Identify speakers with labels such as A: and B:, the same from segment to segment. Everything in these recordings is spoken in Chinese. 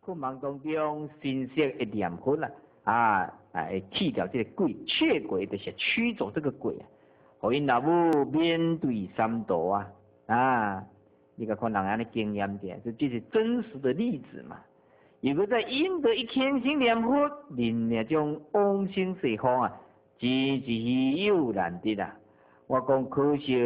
A: 困梦当中心色的念佛啦，啊，啊，去掉这个鬼，驱鬼就是驱走这个鬼啊，互因老母面对三毒啊，啊，你个看人安尼经验点，这这是真实的例子嘛。如果在因得一天心念佛，人那种往生西方啊，真是有难得啊。我讲可惜，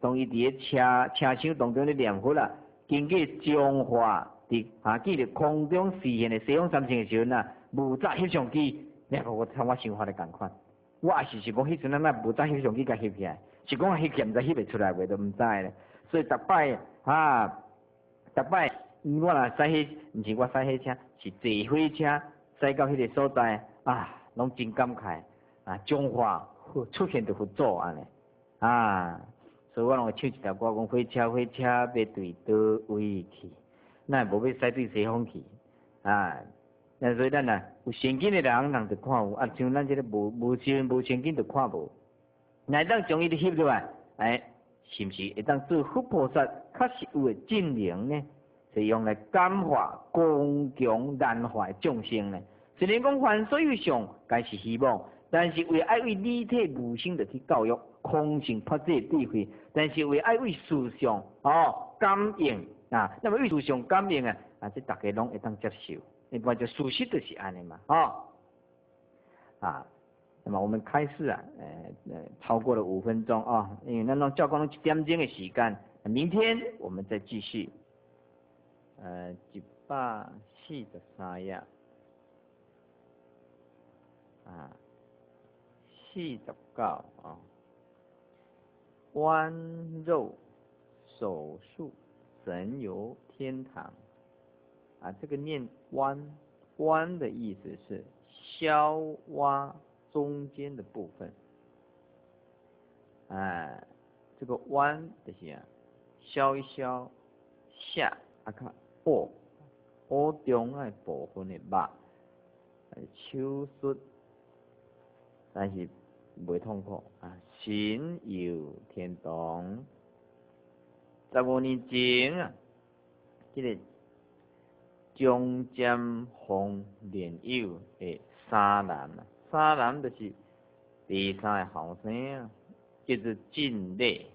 A: 当伊伫个车车厢当中咧念佛啦，经过彰化伫啊，记得空中实现的西方三星的时阵啊，无早翕相机，你看我我想法咧共款。我也是是讲迄阵咱那无早翕相机甲翕起来，是讲翕起毋知翕袂出来袂都毋知咧。所以逐摆啊，逐摆我若驶迄，毋是我驶迄车，是坐火车驶到迄个所在啊，拢真感慨啊，中华出现着佛祖安尼。啊，所以我拢会唱一条歌，讲火车火车要对倒位去，咱无要使对西方去，啊，那所以咱啊有现金的人，人就看有，啊像咱这个无无钱无现金就看无，乃当将伊的翕出来，哎，是毋是会当做佛菩萨确实有诶证明呢？是用来感化公强难怀众生呢？虽然讲凡所有相，该是希望，但是为爱为立体无性的去教育。空性发这智慧，但是为爱为思想哦感应啊，那么为思上感应啊，啊这大家拢会当接受，一般就熟悉就是安尼嘛，哦啊，那么我们开始啊，呃呃超过了五分钟啊，因为那种教光一点钟的时间，明天我们再继续，呃一百四十三页。啊，四十九啊。弯肉手术。神游天堂啊，这个念弯弯的意思是削挖中间的部分，哎，这个弯的是啊，削一削下啊看哦，哦中爱部分的肉，手术，但是。袂痛苦啊！神游天堂，十五年前啊，即个张江红莲友的三男啊，三男就是第三个后生啊，叫做晋烈。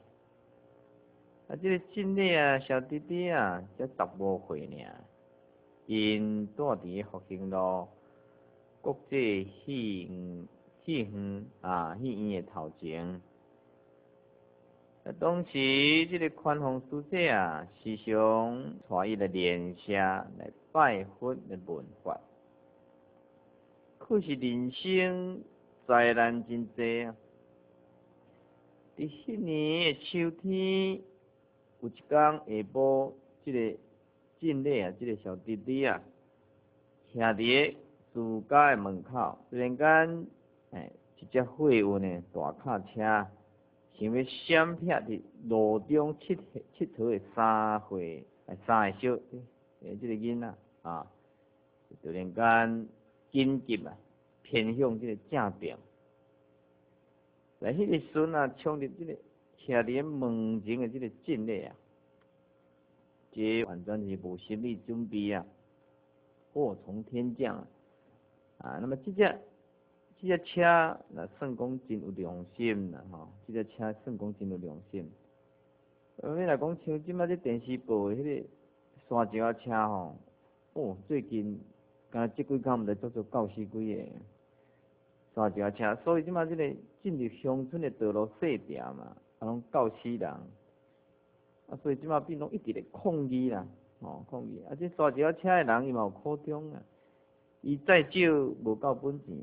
A: 啊，即个晋烈啊，小弟弟啊，才十五岁尔，因住伫复兴路国际戏院。戏院啊，戏院的头前。啊，当时这个宽宏书记啊，时常带伊来联下来拜佛来问法。可是人生灾难真多啊！伫迄年的秋天，有一天下晡，这个进来啊，这个小弟弟啊，徛伫自家的门口，突然间。哎，一只货运的大卡车，想要闪撇伫路中佚佚佗的三岁、三个小诶，即个囡仔啊，突然间紧急啊，偏向即个正边。来，迄个孙啊，冲入即个徛伫门前的即个进内啊，这完全是无心理准备啊，祸从天降啊！啊，那么即只。即只车那算讲真有良心啦吼，即只车算讲真有良心。呃，你来讲像即摆这电视报迄个山石车吼，哦，最近敢即几工毋知做做教死几个山石车，所以即摆即个进入乡村的道路细条嘛，啊，拢教死人。啊，所以即摆变拢一直咧抗议啦，吼抗议。啊，这山石车的人伊嘛有苦衷啊，伊再少无够本钱。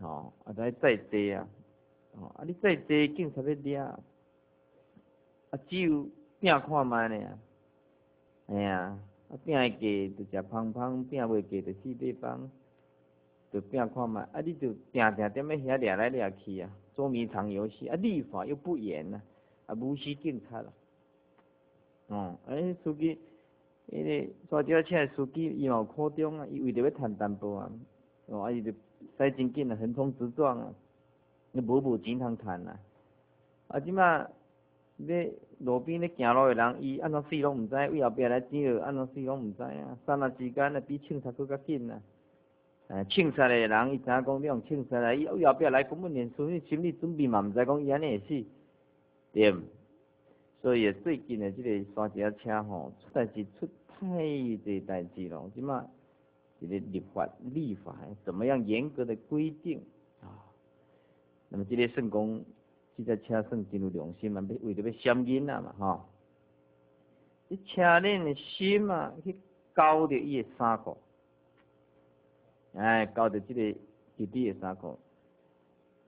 A: 吼，啊，再再济啊，吼，啊，你再济警察要抓，啊，只有拼看卖呢，哎呀，啊，拼会过就食芳芳，拼袂过就四八方，就拼看卖，啊，你就定定踮咧遐掠来掠去啊，捉迷藏游戏，啊，立法又不严啊，啊，无视警察啦，哦，哎，司机，迄个抓轿车司机伊嘛有苦衷啊，伊为着要赚淡薄啊，哦，啊，伊就。使真紧啊，横冲直撞啊！你无无钱通趁啊！啊，即马你路边咧行路诶人，伊安怎死拢毋知，为后壁来捡落安怎死拢毋知影，刹那之间啊比枪杀佫较紧啊！诶，枪杀诶人，伊知影讲你用枪杀来，伊为后壁来根本连心理心理准备嘛毋知讲伊安尼会死，对毋？所以啊最近诶即个山车车吼，出代志出太侪代志咯，即马一个立法立法怎么样严格的规定啊？那么即个算讲。即只车算真有良心嘛，要为着要闪囡仔嘛，吼！你车恁的心啊，去交着伊的衫裤，哎，交着即个弟弟的衫裤，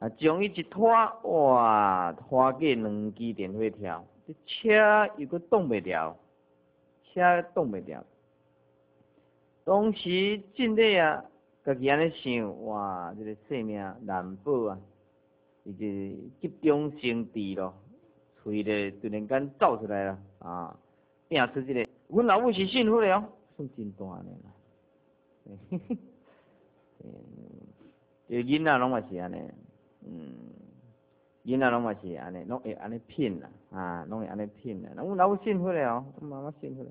A: 啊，将伊一拖，哇，拖过两支电火跳，这车又搁动袂了，车动袂了。当时真的啊，家己安尼想，哇，这个性命难保啊！伊就急中生智咯，喙咧突然间走出来了，啊，变出一个，阮老母是幸福的哦，算真大呢啦，嘿嘿，嗯，这囡仔拢嘛是安尼，嗯，囡仔拢嘛是安尼，拢会安尼骗啦，啊，拢会安尼骗啦，阮老母幸福的哦，妈妈幸福的，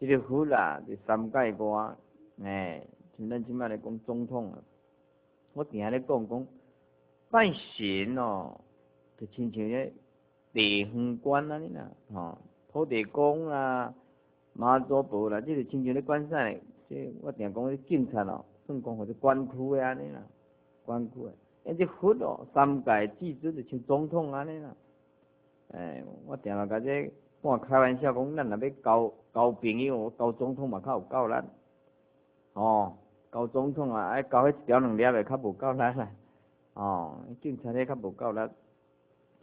A: 这个福啦，就三界歌，哎，像咱即摆来讲总统啊，我定下咧讲讲。拜神哦，就亲像咧地方官安尼啦，吼，土地公啊、妈祖婆啦，即就亲像咧管啥？即我定讲咧警察哦，算讲或者官区诶安尼啦，官区诶，啊，即佛哦，三界至尊就像总统安尼啦。诶，我定下甲即半开玩笑讲，咱若要交交朋友，交总统嘛较有够力，哦，交总统啊，爱交迄一条两粒诶较无够力啦。哦，警察咧较无够力，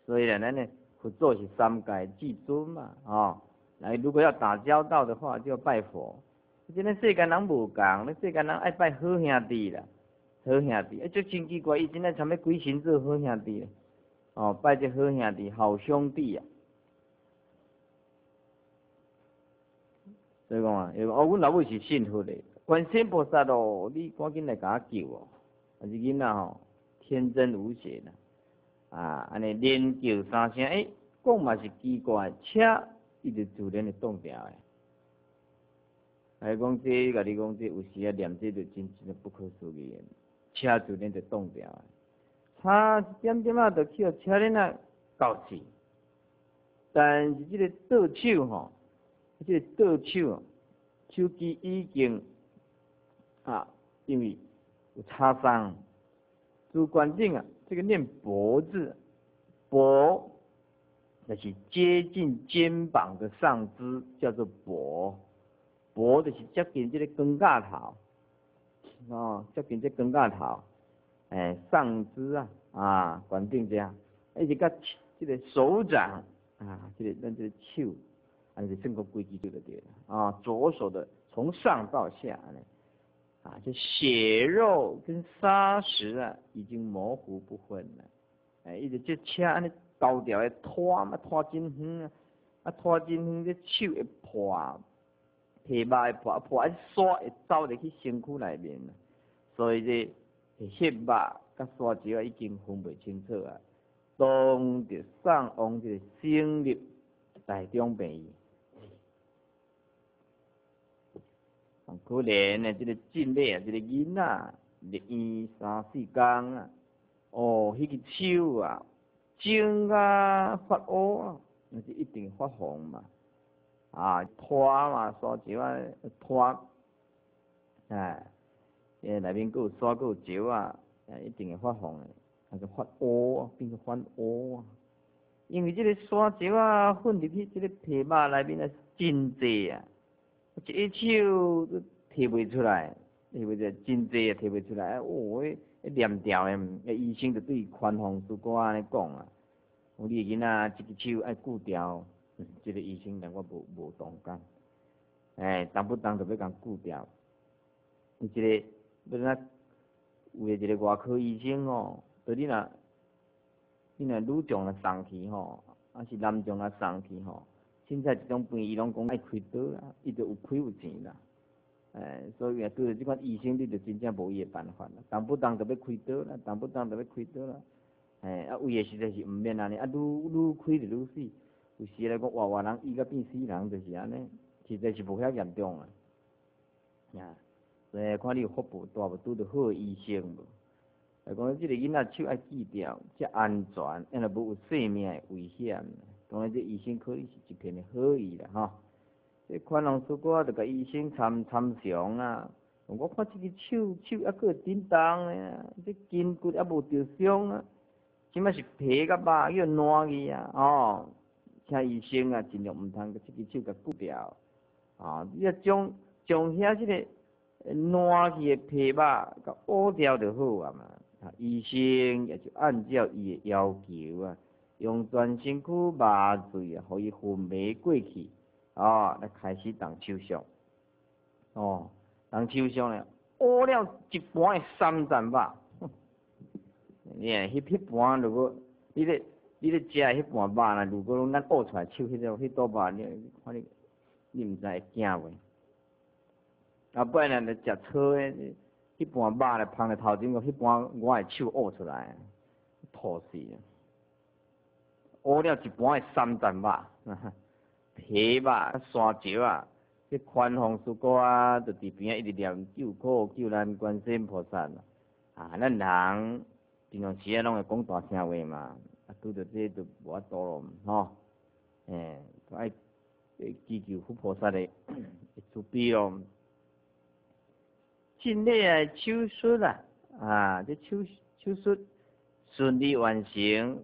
A: 所以咧，咱呢佛祖是三界至尊嘛，哦，来如果要打交道的话，就要拜佛。即个世间人无共，咱世间人爱拜好兄弟啦，好兄弟，啊，就真奇怪，伊今天参要鬼神做好兄弟，哦，拜只好兄弟、好兄弟啊。所以讲啊，哦，阮老母是信佛的，观世菩萨哦，你赶紧来甲我救哦，啊，是囡仔吼。天真无邪的，啊，安尼连叫三声，诶，讲嘛是奇怪，车伊就自然会动掉诶。来讲这，甲你讲这，有时啊念这就真真不可思议诶，车自然就动掉诶。差一点点啊，就去互车恁啊搞死。但是这个倒手吼，这个倒手，手机已经啊，因为有擦伤。主观定啊，这个念“脖”字，“脖”那是接近肩膀的上肢，叫做“脖”。脖就是接近这个根架头，哦，接近这根架头，哎，上肢啊，啊，关定这样，而且甲这个手掌啊，这个咱这个手，啊，这个整个规矩就对了，啊，左手的从上到下呢。啊，这血肉跟沙石啊，已经模糊不分了。哎，一直这车安尼高调的拖嘛，拖真远啊，啊拖真远，这手会破，皮肉会破，破啊沙会走入去身躯内面所以这血肉甲沙石啊，已经分不清楚啊。当着上往这生理大中病。可怜的，这个进来啊，这个囡仔入院三四工啊，哦，迄个手啊，肿啊发乌啊，那是一定发红嘛，啊，拖嘛，刷石啊，拖，哎，诶，内面佫有刷佫有石啊，一定会发红的，那个发乌啊，变成发乌啊，因为这个刷石啊，混入去这个皮肉内面啊，真济啊。一手都提袂出来，提袂出来，真济也提袂出来。哦，迄念调诶，医生就对宽宏叔哥安尼讲啊，我你囡仔一只手爱固调，即个医生让我无无同感。哎，动不动就要讲固调。伊即个要哪有诶一个外科医生吼，对你若你若女将啊送去吼，还是男将啊送去吼？凊彩一种病，伊拢讲爱开刀啦，伊就有亏有钱啦。诶，所以啊，拄着即款医生，你就真正无伊诶办法啦。动不动就要开刀啦，动不动就要开刀啦。诶，啊，有诶实在是毋免安尼，啊，愈愈开就愈死，有时来讲活活人伊甲变死人就是安尼，实在是无遐严重啊。啊，所以看你有福报大无拄着好诶医生无？来讲即个囡仔手爱锯掉，则安全，因为无有性命诶危险。当然，这医生可能是一片诶好意啦，吼。这款人说过，着甲医生参参详啊。我看即个手手还佫震动诶，这筋骨还无着伤啊，即摆是皮甲肉又烂去啊，哦。请医生啊，尽量毋通甲即只手甲锯掉，啊，你要将将遐即个烂去诶皮肉甲挖掉就好啊嘛。啊，医生也就按照伊诶要求啊，用全身躯麻醉啊，互伊昏迷过去，啊，来开始动手术，哦，动手术咧，挖了一半诶三层肉，你迄迄半如果你咧。你咧食迄盘肉啦，如果拢咱挖出来手迄条迄刀肉，你看你你毋知会惊袂？啊，不然咧食草诶，迄盘肉咧放咧头前，迄盘我诶手挖出来，吐死啊！挖了一盘诶三层肉，皮肉、山石啊，迄宽宏师哥啊，伫伫边仔一直念救苦救难观世音菩萨啊，咱人平常时啊拢会讲大声话嘛。啊拄着这就无法度咯，吼，诶，爱祈求佛菩萨的慈悲咯。尽力诶手术啦，啊，这手手术顺利完成，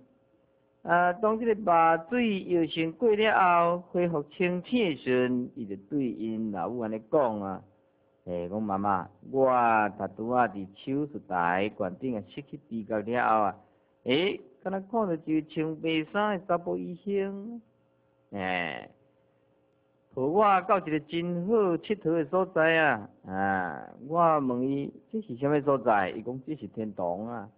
A: 啊，当这个麻醉药性过了后，恢复清醒诶时，伊就对因老母安尼讲啊，诶，讲妈妈，我拄拄啊伫手术台关顶啊失去知觉了后啊，诶。敢若看到一个穿白衫诶查甫医生，诶，互我到一个真好佚佗诶所在啊！啊，我问伊这是啥物所在？伊讲这是天堂啊！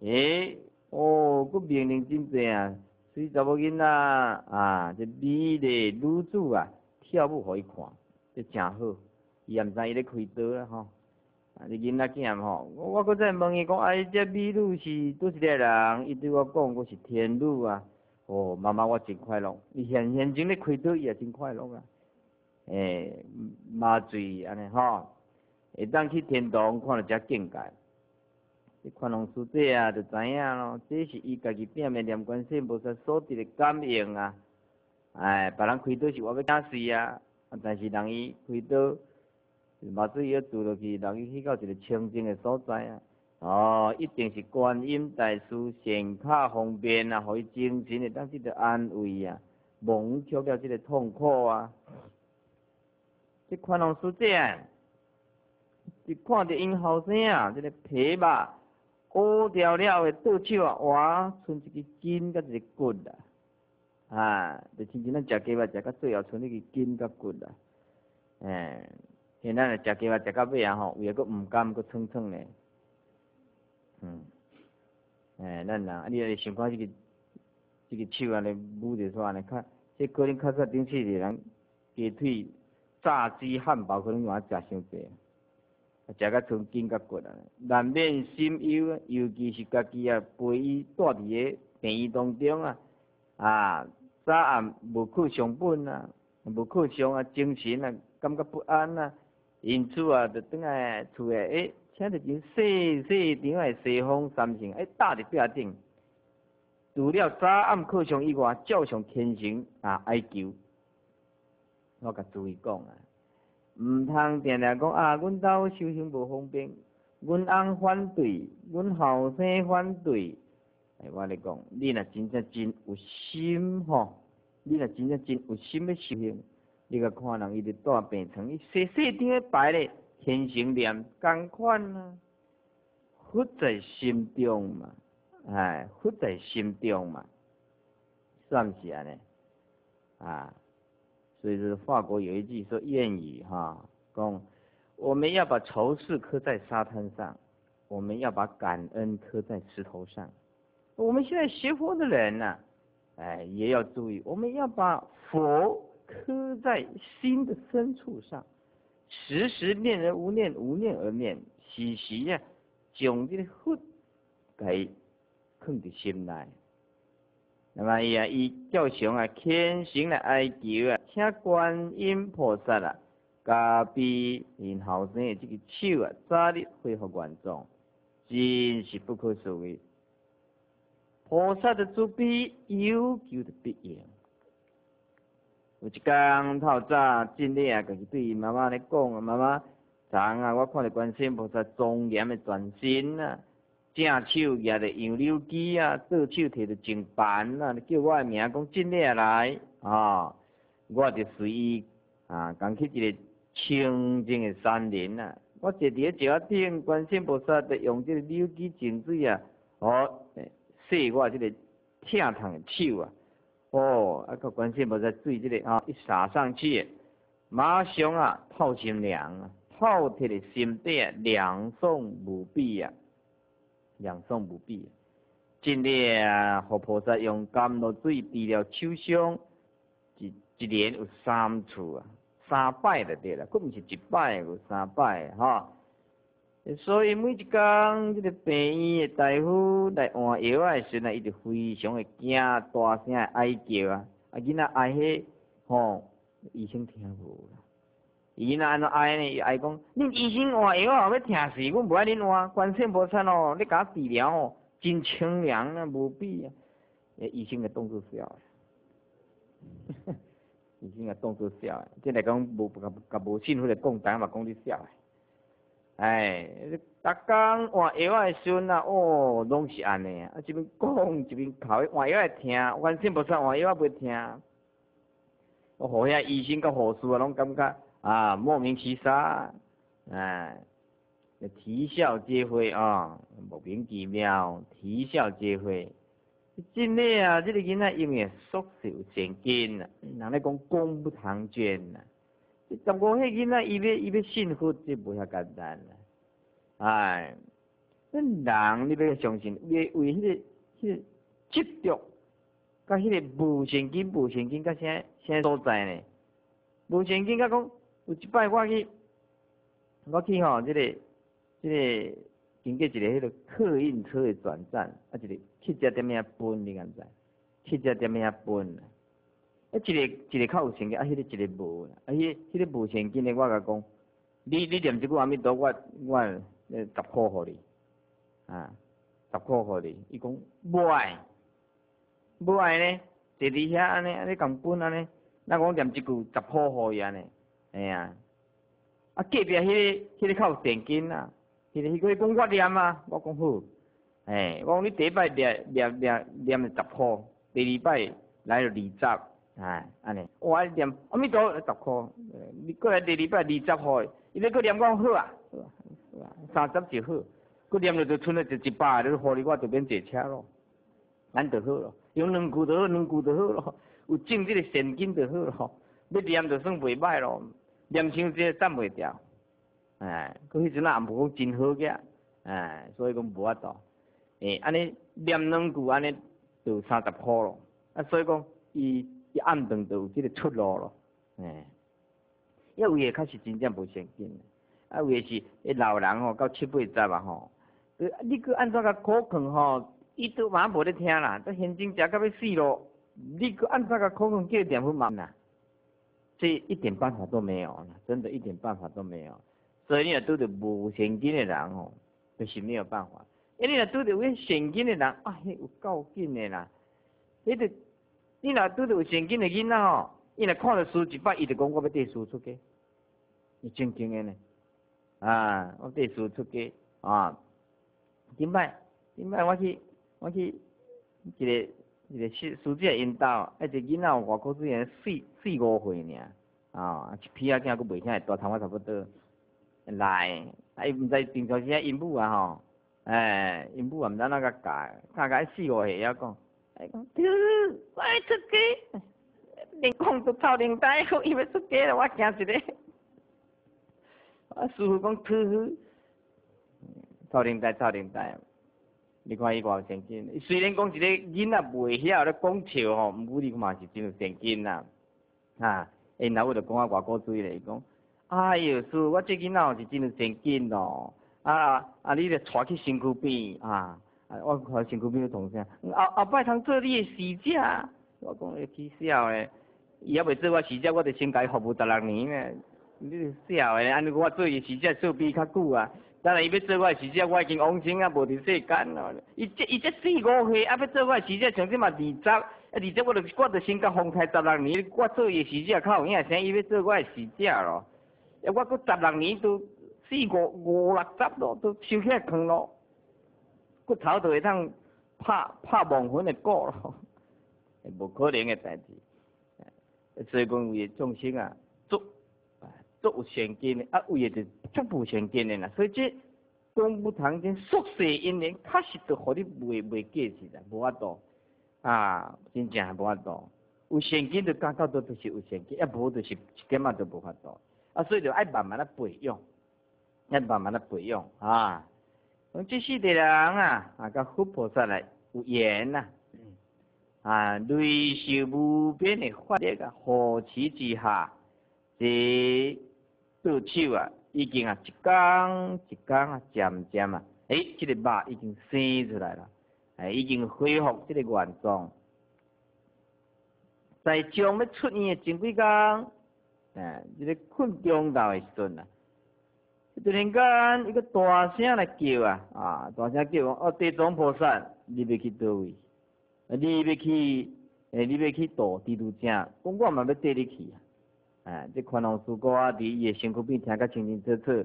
A: 诶，哦，佫命令真济啊！所以查某囡仔啊，这美丽女子啊，跳舞互伊看，这真好。伊也毋知伊咧开刀啦吼。啊！你囡仔囝吼，我搁再问伊讲，哎，这美女是拄一个人？伊对我讲，我是天女啊！哦，妈妈，我真快乐。伊现现前咧开刀，伊也真快乐啊！诶，麻醉安尼吼，会当去天堂看到遮境界。这宽宏师姐啊，就知影咯，这是伊家己变的念观世音菩萨所得的感应啊！哎，别人开刀是我要惊死啊！但是人伊开刀。麻醉药注落去，人伊去到一个清净的所在啊！哦，一定是观音大师显卡方便啊，互伊精神会当得到安慰啊，忘却了即个痛苦啊！这宽宏师姐，一看着因后生啊，即个皮肉割掉了的倒手啊，哇，剩一个筋甲一个骨啦！啊，就亲像咱食鸡肉食到最后剩一个筋甲骨啊！哎。现在咧食鸡肉食到尾啊吼，胃个毋甘个撑撑咧，嗯，诶，咱啊，你来想看即个即个手安尼捂着煞安尼，较即可能较早顶次的人鸡腿炸鸡汉堡可能用啊食伤济，食到剩筋甲骨啊，难免心忧啊，尤其是家己啊陪伊住伫个病院当中啊，啊，早暗无去上班啊，无去上啊，精神啊感觉不安啊。因此啊，就等来厝诶，诶，请着真细细张诶西方三星，诶，搭伫壁顶。除了早暗课上以外，照常虔诚啊哀求。我甲注意讲啊，毋通定定讲啊，阮兜修行无方便，阮翁反对，阮后生反对。诶，我咧讲，你若真正真有心吼，你若真正真有心要修行。你个看人，伊伫大病床，伊细细张诶牌咧，虔诚念共款啊，佛在心中嘛，哎，佛在心中嘛，算是安尼啊。所以说，法国有一句说谚语哈，讲我们要把仇视刻在沙滩上，我们要把感恩刻在石头上。我们现在学佛的人呢，哎，也要注意，我们要把佛。刻在心的深处上，时时念而无念，无念而念，时时呀，将这个佛给放在心内。那么伊啊，伊叫上啊，虔诚来哀求啊，请观音菩萨啊，加庇因后生的这个手啊，早日恢复原状，真是不可思议。菩萨的慈悲有求的必应。有一天透早，真理啊，就是对妈妈咧讲啊，妈妈，昨啊，我看到观世音菩萨庄严的全身啊。正手举着杨柳枝啊，左手摕着净盘啊，叫我的名讲真理来啊，我就随意啊，讲去一个清净的山林啊，我坐伫个石顶，观世菩萨就用这个柳枝净水啊，哦，洗我这个疼痛的手啊，哦，啊，个观世菩萨水这个啊一洒上去，马上啊透心凉啊，透彻的心底啊凉爽无比啊。凉爽无比啊，真啊，佛菩萨用甘露水治疗手伤，一年有三次啊，三摆就对啦，佫毋是一摆有三摆哈。所以每一工，这个病院的大夫来换药啊时呢，伊就非常的惊，大声哀叫啊，啊囡仔哀迄吼，医生听无啦。伊那安怎爱呢？伊爱讲，恁医生换药后要疼死，阮无爱恁换。观世菩萨哦，你甲我治疗哦，真清凉啊，无比啊。诶医生个动作笑，医生个动作笑，即来讲无甲甲无信福的讲台嘛，讲你笑。哎，逐工换药诶时阵啊，哦，拢是安尼啊，一边讲一边哭，换药会疼，观世菩萨换药袂听。我互遐医生甲护士啊，拢感觉。啊，莫名其妙，哎，啼笑皆非啊，莫名其妙，啼笑皆非。真诶啊，这个囡仔因为宿受成根啊，人咧讲功不唐捐呐。十五岁囡仔伊要伊要幸福，这无遐简单啦。哎，那人你要相信，为为迄个迄个执着，甲迄个无神经无神经，甲啥啥所在呢？无神经甲讲。有一摆我去，我去吼，即个即个经过一个迄个客运车的转站，啊，一个七只点样分，你敢知？七只点样分？啊，一个一个较有现金，啊，迄个一个无，啊，迄迄个无现金的，我甲讲，你你念一句阿弥陀，我我呃十箍互你，啊，十箍互你，伊讲无爱，无爱呢，坐伫遐安尼安尼共分安尼，咱讲念一句十箍互伊安尼。哎呀，啊隔壁迄个迄个较有现金啊，迄个迄个讲我念啊，我讲好，哎，我讲你第一摆念念念念十箍，第二摆来了二十，哎，安尼，我爱念阿弥陀十箍，你过来第二摆二十箍，伊咧个念我好啊，三十就好，佮念了就剩了就一百，你互你我就免坐车咯，咱就好咯，用两句就好，两句就好咯，有挣这个现金就好咯，要念就算袂歹咯。念像这斩袂掉，哎，佮迄阵啊，也无真好个，哎，所以讲无法。度，哎，安尼念两句安尼就三十箍咯，啊，所以讲伊伊暗顿就有即个出路咯，哎，因为也开始真正无现金，啊，为是迄老人吼到七八十啊吼，你佮安怎甲苦劝吼，伊都嘛无咧听啦，这现金食到要死咯，你佮安怎甲苦劝叫伊点分嘛呐？这一点办法都没有，真的一点办法都没有。所以你若拄着无现金的人吼，就是没有办法。因为你若拄着有现金的人，啊，迄有够紧的啦。迄个，你若拄着有现金的囡仔吼，伊若看着输一百，伊就讲我要带输出去，伊正经的呢？啊，我带输出去啊。顶摆，顶摆我去，我去一个。一个书书记引导，一个囡仔外国虽然四四五岁尔，啊，一皮仔囝佫袂听，大头发差不多，来，啊，伊毋知平常时啊，因母啊吼，哎，因母啊毋知哪个教，教教四五岁还讲，哎讲，我爱出家，连讲都臭领带，伊要出家了，我惊一个，啊，师傅讲，吐，臭领带，臭领带。你看伊偌现金，虽然讲一个囡仔袂晓咧讲笑吼，毋过你嘛是真有现金呐。哈，因老母就讲啊外国水咧，伊讲，哎哟，叔，我这囡仔是真诶，真紧咯。啊啊，你咧带去身躯边啊，啊，我看身躯边个同声，后后摆通做你诶使者，我讲会起笑诶，伊还未做我使者，我著先甲伊服务十六年诶，你笑诶，安尼我做伊使者做比较久啊。等下伊要做我诶使者，我已经往生啊，无伫世间咯。伊这伊这四五岁，啊要做我诶使者，像即嘛二十，啊二十我著我著先甲封开十六年，我做伊使者较有影，啥伊要做我诶使者咯。啊我佫十六年都四五五六十咯，都收起来坑咯。骨头就会当拍拍亡魂的鼓咯，无可能的代志。所以讲为众生啊，足足有善根的，啊为的就足无善根的啦。所以这功不堂前宿世因缘，确实都互你袂袂过去啦，无法度啊，真正无法度。有善根就感觉到都是有善根，啊无就是一点仔都无法度。啊，所以就爱慢慢的培养，爱慢慢的培养啊。讲这世的人啊，啊，甲佛菩萨来有缘呐，啊，类受无边的法力啊，护持之下，这左手啊，已经啊一天一天啊，渐渐啊，诶，这个肉已经生出来了，诶，已经恢复这个原状。在将要出院的前几工，诶，这个困中道的时阵啊。突然间，一个大声来叫啊！啊，大声叫哦，地藏菩萨，你要去倒位？你要去？诶，你要去度地图正？讲我嘛要缀你去啊！啊，这宽宏师哥啊，伫伊诶身躯边听甲清清楚楚，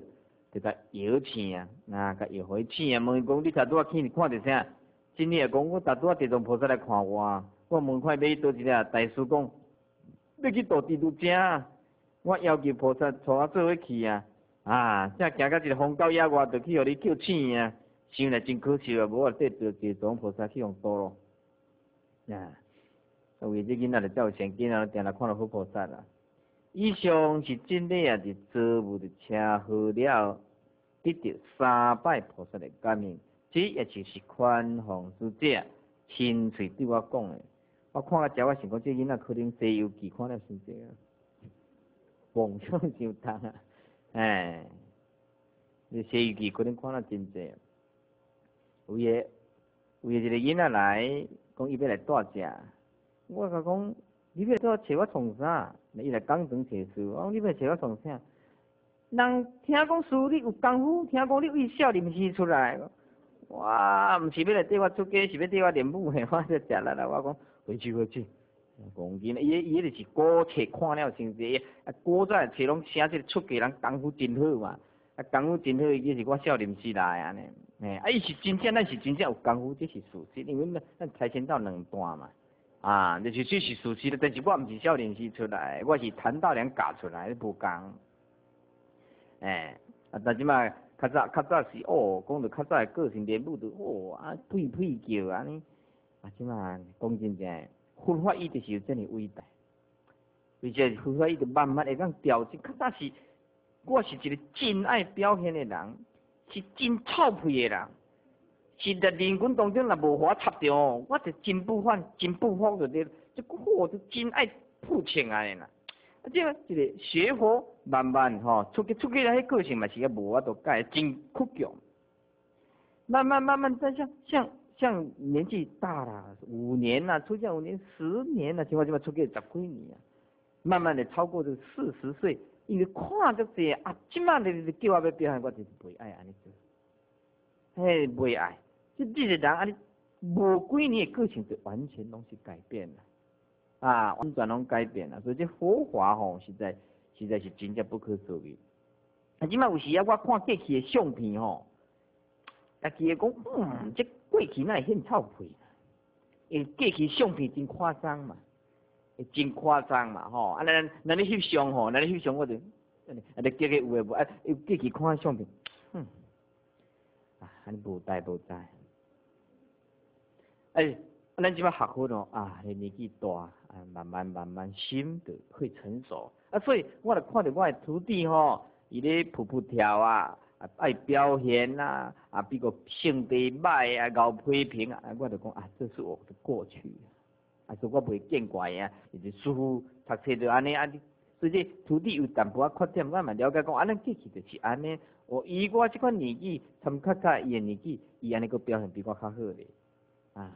A: 就甲摇醒啊，啊，甲摇回醒啊，问伊讲你头拄仔去看着啥？真诶讲我头拄仔地藏菩萨来看我，我问看要去倒一个？大师讲要去度地图正，我要求菩萨带我做伙去啊！啊！正行到一个荒郊野外，就去互你救醒啊！想来真可惜啊，无法得着地藏菩萨去用多咯。啊！为这囡仔就有善根啊，定来看到好菩萨啦。以上是真理啊，是造物的车祸了，得到三拜菩萨的感应。这也就是宽宏之者亲嘴对我讲的。我看啊，遮我想讲，这囡仔可能西游记看了真济啊，妄想伤重啊！哎，你西游记可能看了真济，有诶，有诶一个囡仔来，讲伊要来带食，我甲讲，你要带找我创啥？伊来讲堂找书，我讲你要找我创啥？人听讲师你有功夫，听讲你为少林寺出来，哇，毋是要来缀我出家，是要缀我练武诶，我就食力啦。我讲回去回去。讲囡仔，伊伊迄个是古册看了真济，啊古早册拢写即个出家人功夫真好嘛，啊功夫真好，伊是我少林寺来安尼，嘿，啊伊是真正，咱是真正有功夫，这是事实，因为咱咱跆拳道两段嘛，啊，就是这是事实，但是我毋是少林寺出来，我是谭道良教出来，无共，哎，啊但即嘛较早较早是哦，讲着较早诶个性练武着哦啊呸呸叫安尼，啊即嘛讲真正。佛法伊就是有遮尔伟大，而且佛法伊就慢慢会当调整。较早是，我是一个真爱表现的人，是真臭屁的人，是在人群当中若无法插着，我就真不犯，真不服着咧。这个我就真爱付钱安尼啦。啊，即个一个学佛慢慢吼，出去出去啦，迄个性嘛是个无法度改，真倔强。慢慢慢慢再像像。像年纪大了，五年了，出现五年、十年了，起码起码出家十几年啊，慢慢的超过这四十岁，因为看着这啊，即马你叫我要表现，我就是袂爱安尼做，嘿，袂爱，即这个人安尼无几年的个性就完全拢是改变了，啊，完全拢改变了，所以这佛法吼，实在实在是真正不可思议。啊，即马有时啊，我看过去的相片吼，啊，记得讲，嗯，这。过去那会很臭屁，因为过去相片真夸张嘛，真夸张嘛吼，啊，咱咱咧翕相吼，咱咧翕相我就，啊，你叫个有诶无？啊，过去看相片，哼，啊，安尼无代无代，哎，啊，咱即摆学佛咯，啊，你年纪大，啊，慢慢慢慢心就会成熟，啊，所以我著看着我诶徒弟吼，伊咧噗噗跳啊。啊，爱表现呐，啊，比个性地歹啊，搞批评啊，我就讲啊，这是我的过去，啊，所以我袂见怪啊，就是师傅读册就安尼啊，所所以这土地有淡薄仔缺点，我嘛了解讲，安尼过去就是安尼。我以我即款年纪，参较较伊诶年纪，伊安尼个表现比我较好咧，啊！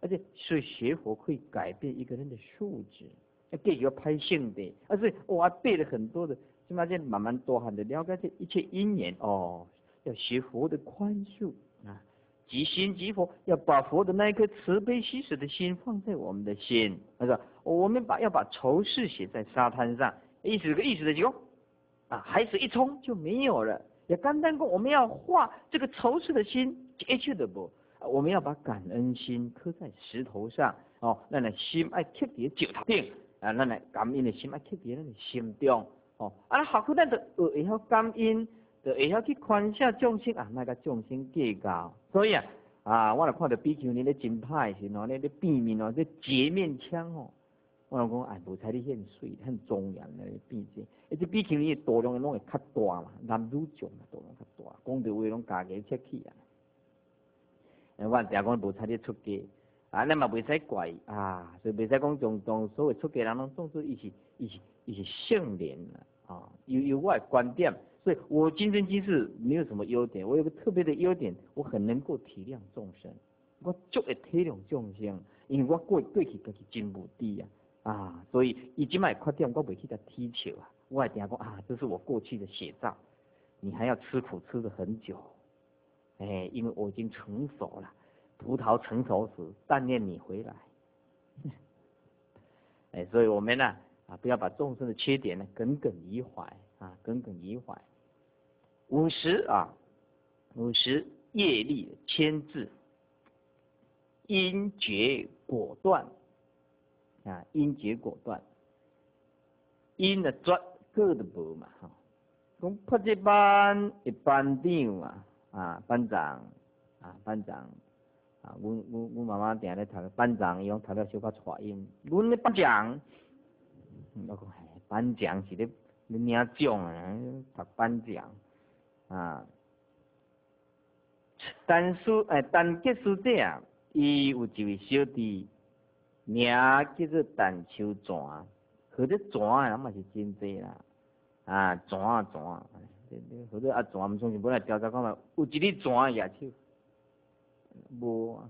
A: 而且所以学佛会改变一个人的素质，要给一个拍性的，而且我还背了很多的，起码先慢慢多喊的了解这一切因缘哦，要学佛的宽恕啊，即心即佛，要把佛的那一颗慈悲喜舍的心放在我们的心，他说我们把要把仇视写在沙滩上，意思个意思的就啊，海水一冲就没有了。也单单讲我们要画这个仇视的心，一切的不，我们要把感恩心刻在石头上哦，咱的心爱刻在石头顶啊，咱的感恩的心爱刻在咱的心中哦，啊，学苦咱就会晓感恩，就会晓去宽下众生啊，那个众生计较，所以啊，啊，我来看到比丘尼咧真歹时哦，咧咧变面哦，咧截面枪哦。我老讲，哎，无彩你很水，很庄严的变质，而且比丘尼度量拢会较大嘛，男女众嘛度量较大，讲着话拢家己切气啊。我定讲无彩你出家，啊，咱嘛袂使怪啊，所以袂使讲从从所谓出家人拢总是伊是伊是伊是圣人啊，有有外观点，所以我今生今世没有什么优点，我有个特别的优点，我很能够体谅众生，我足会体谅众生，因为我过过去家己真无知啊。啊，所以伊即卖缺点我袂去甲踢球啊，我定讲啊，这是我过去的写照，你还要吃苦吃了很久，哎，因为我已经成熟了，葡萄成熟时，但愿你回来，哎，所以我们呢，啊不要把众生的缺点呢耿耿于怀啊，耿耿于怀。五十啊，五十业力牵制，因决果断。啊，因结果断，因的绝个的无嘛哈。讲破这班一班长啊，啊班长啊班长啊，阮阮阮妈妈定咧读班长，伊讲读了小可错音。阮咧班长，我讲班长是咧咧领奖啊，读颁奖啊。陈书诶，但结书者啊，伊有一位小弟。名叫做陈秋泉，或者泉啊，嘛是真济啦，啊泉啊泉，或者啊泉，毋相信本来调查看嘛，有一粒泉野手，无啊。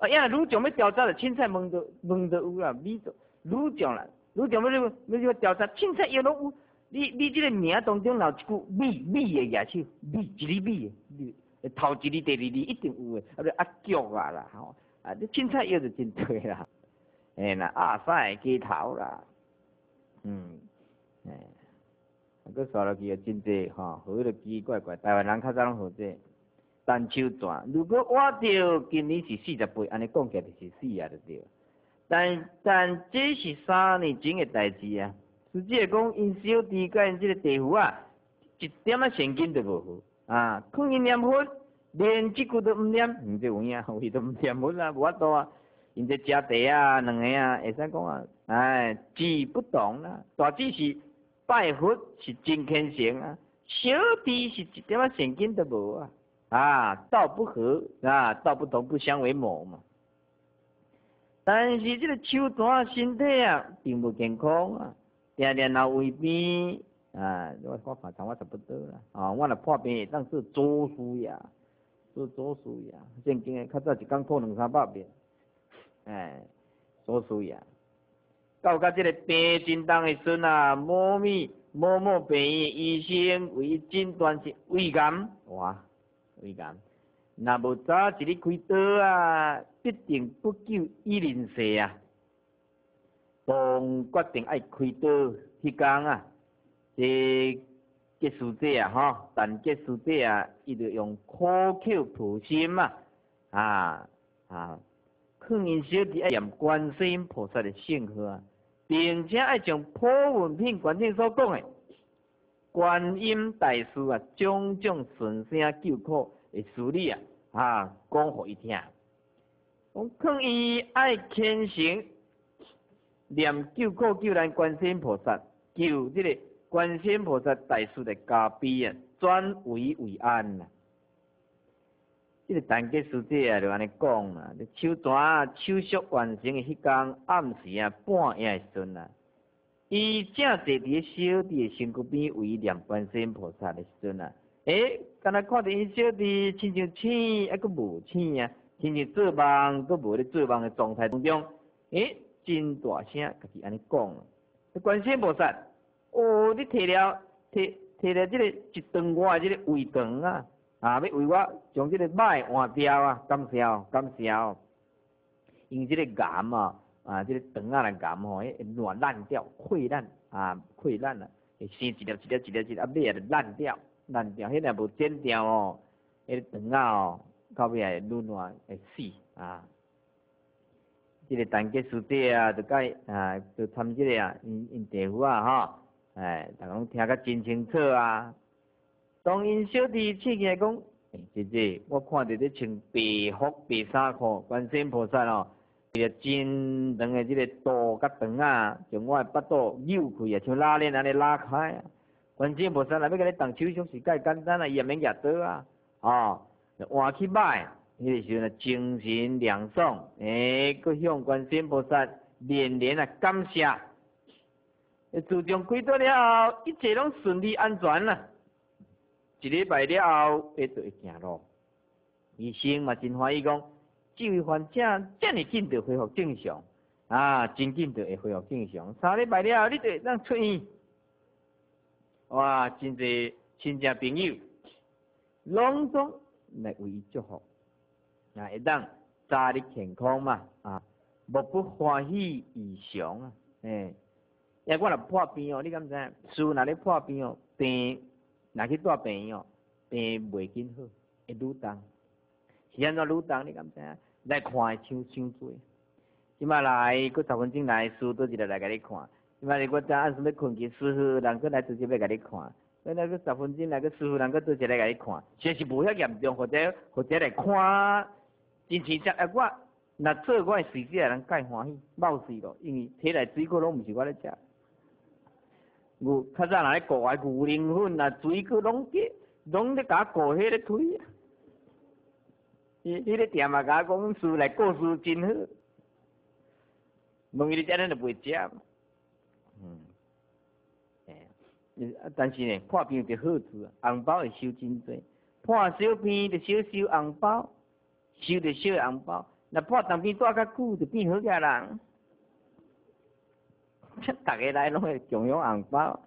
A: 啊呀，汝将要调查的凊彩问到问到有啦，米做汝将啦，汝将要要要调查凊彩也拢有，你你这个名当中有一句米米的野手，米一粒米的，头一粒第二粒一定有的，啊不啊脚啊啦吼。啊，你凊彩药就真多啦，哎那阿塞鸡头啦，嗯，哎，个刷落去也真多吼，好多奇奇怪怪，台湾人较早拢好这，单手转，如果我着今年是四十八，安尼讲起来就是四啊，就对。但但这是三年前的代志啊，实际讲因小弟甲因这个地府啊，一点仔现金都无啊，看因念佛。连一句都毋念，毋这有影，伊都毋念佛啊，无法度啊。因这家弟啊，两个啊，会使讲啊，哎，志不同啦。大志是拜佛是真虔诚啊，小弟是一点仔现金都无啊。啊，道不合啊，道不同不相为谋嘛。但是这个手段身体啊，并不健康啊，定定闹胃病啊，我我反正我差不多啦。啊，我若破病，当是做事呀。做做事呀，正经诶，较早一工破两三百遍，哎，做事呀。到甲即个病真重诶时啊，某咪某某病医生为诊断是胃癌，哇，胃癌。若无早一日开刀啊，必定不救伊人世啊。当决定爱开刀，迄工啊，这。结束者啊，吼，但结束者啊，伊着用苦口婆心啊，啊啊，劝因小弟爱念观世音菩萨的圣号，并且爱将普文品观经所讲的观音大师啊，种种顺声救苦诶事理啊，啊，讲互伊听。我劝伊爱虔诚念救苦救难观世音菩萨，救这个。观世音菩萨大士的加庇啊，转危为安呐。这个单结师姐啊，就安尼讲啦。手段手续完成的迄天暗时啊，半夜诶时阵啊，伊正坐伫小弟的身躯边为念观世音菩萨的时阵啊，诶，敢若看到伊小弟亲像醒，还佫无醒啊，亲像做梦佫无咧做梦诶状态当中，诶，真大声，家己安尼讲，观世音菩萨，哦，你摕了，摕摕了即个一顿我即个胃肠啊，啊，要为我将即个歹换掉啊，感谢哦，感谢哦，用即个盐啊。啊，即个肠啊来癌吼，迄烂烂掉、溃烂啊、溃烂啊，会生一粒一粒一粒一粒，啊尾啊就烂掉、烂掉，迄若无剪掉哦，迄个肠啊哦，到尾会软烂会死啊。即个陈吉师弟啊，就甲啊，就参即个啊，因因地府啊吼，哎，逐个拢听甲真清楚啊。当因小弟起来讲，姐姐，我看着你穿白服白衫裤，观世菩萨哦。伊个真长的即个刀甲长啊，从我的腹肚扭开啊，像拉链安尼拉开啊。观世音菩萨来要甲你动手术是介简单啊，伊也免举刀啊，哦，换去摆，迄个时阵精神凉爽，诶，佮向观世音菩萨连连啊感谢。自从开刀了后，一切拢顺利安全啦。一礼拜了后，会就会行路。医生嘛真欢喜讲。这位患者遮尔紧就恢复正常，啊，真紧就会恢复正常。三礼拜了后，你就当出院。哇，真侪亲戚朋友拢总来为伊祝福，啊，会当早日健康嘛，啊，莫不欢喜异常啊，诶，因为我若破病哦，你敢知？师傅若咧破病哦，病若去大病哦，病袂紧好，会愈重。是安怎愈重？你敢知？来看诶，伤伤多。即摆来，佫十分钟来，师傅倒一个来甲你看。即摆我早暗时要困去，师傅人佫来直接要甲你看。再来佫十分钟来，佫师傅人佫倒一个来甲你看。实是无遐严重，或者或者来看，真真正啊！我若做我诶水饺，人介欢喜，冒死咯，因为摕来水果拢毋是我咧食。牛较早来过来牛奶粉啊，水果拢计，拢咧甲过迄个腿。伊迄个店嘛，甲我讲书来故事真好，问伊你遮咱就袂食嘛。嗯，诶，但是呢，破病有好处啊，红包会收真多。破小病就少收红包，收就少红包。那破大病住较久就变好个人。逐个来拢会共用红包，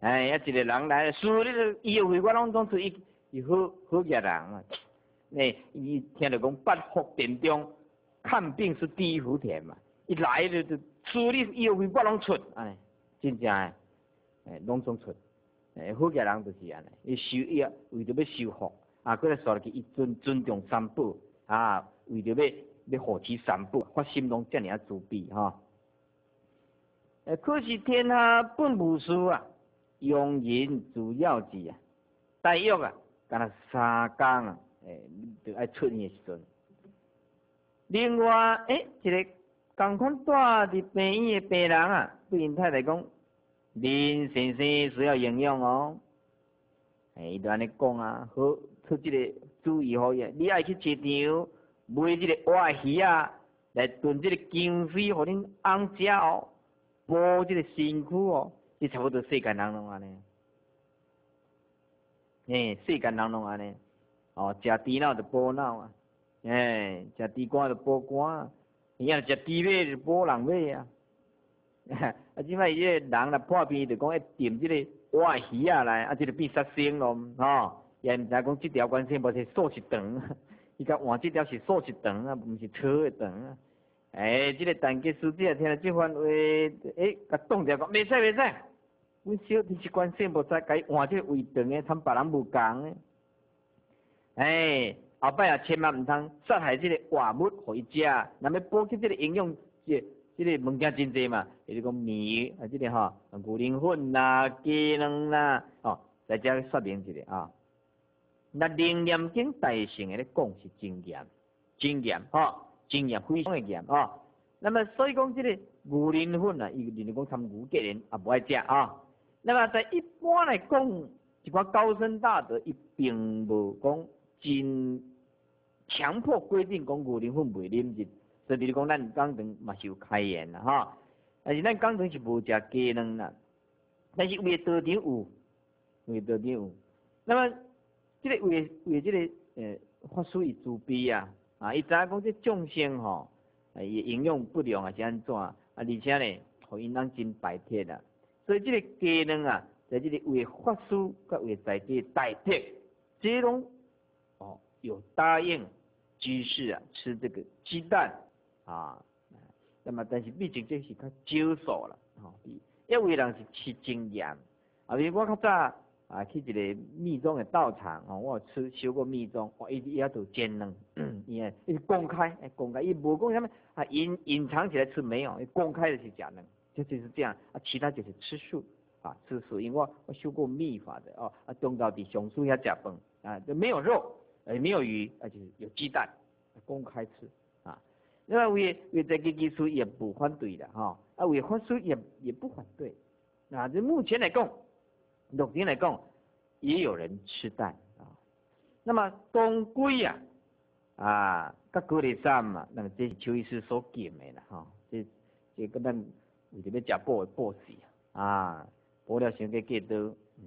A: 哎，一个人来，所以个医药费我拢总出一一好好个人啊。诶，伊听着讲八福殿中看病是第一福田嘛，一来就就处理医药费我拢出，哎，真正诶，诶，拢总出，诶，好个人就是安尼，伊修药为着要修福，啊，搁来说落去，伊尊尊重三宝，啊，为着要要护持三宝，发心拢遮尔啊慈悲哈。诶，可是天下本无事啊，庸人自扰之啊，大约啊，干那三工啊。诶，就爱出院诶时阵。另外，诶，一个共款住伫病院诶病人啊，对因太太讲，人先生需要营养哦。诶，伊就安尼讲啊，好出即个注意好嘢，你爱去市场买即个活鱼啊，来炖即个姜水，互恁翁食哦，补即个身躯哦，你差不多世间人拢安尼。诶，世间人拢安尼。哦，食猪脑就补脑啊，哎，食猪肝就补肝，伊啊食猪尾就补人尾啊。啊，即摆伊个人若破病，就讲要炖即个活鱼啊来，啊，即个变杀生咯，吼，也毋知讲即条关系无是素食肠，伊甲换即条是素食肠啊，毋是草的肠啊。哎，即个陈吉书记啊，听了即番话，哎，甲冻着讲，袂使袂使，阮小弟是关系无使甲伊换即个胃肠的，参别人无共的。哎，后摆也千万毋通杀害即个活物互伊食，若要补给即个营养，即即个物件真济嘛，比如讲米啊，即个吼牛奶粉啦、鸡卵啦，哦，在遮说明一下啊。那《灵验经》大成诶咧讲是真严，真严吼，真严非常诶严哦。那么所以讲即个牛奶粉啊，伊就是讲参牛结人也无爱食啊。那么在一般来讲，一寡高深大德伊并无讲。真强迫规定讲牛奶粉袂啉，就，所以比如讲咱刚刚嘛是有开言啦吼。但是咱讲堂是无食鸡卵啦，但是为道场有，为道场有。那么，这个为为这个呃法师伊慈悲啊，啊，伊知影讲这众生吼，伊营养不良啊是安怎啊？而且呢，互因当真白铁啊。所以这个鸡卵啊，在这里为法师甲为在地代替，这种哦有答应居士啊吃这个鸡蛋啊。那么，但是毕竟这是较少数啦，吼。一位人是吃经验，啊，比如我较早啊去一个密宗的道场，哦，我吃修过密宗，我一 伊也做煎卵，伊诶，伊公开，公开，伊无讲啥物，啊隐隐藏起来吃没有，公开的去讲呢，就就是这样，啊，其他就是吃素，啊，吃素，因为我我修过密法的，哦，啊，中道的熊素要食饭，啊，就没有肉，呃，没有鱼，而且有鸡蛋，公开吃。那么为为这个技术也不反对的哈，啊为法师也也不反对，啊这目前来讲，目前来讲也有人期待啊，那么东归呀啊，甲高丽山嘛，那么这是邱医师所建的啦哈，这这个咱为着要食补补死啊，补了先给几多，嗯，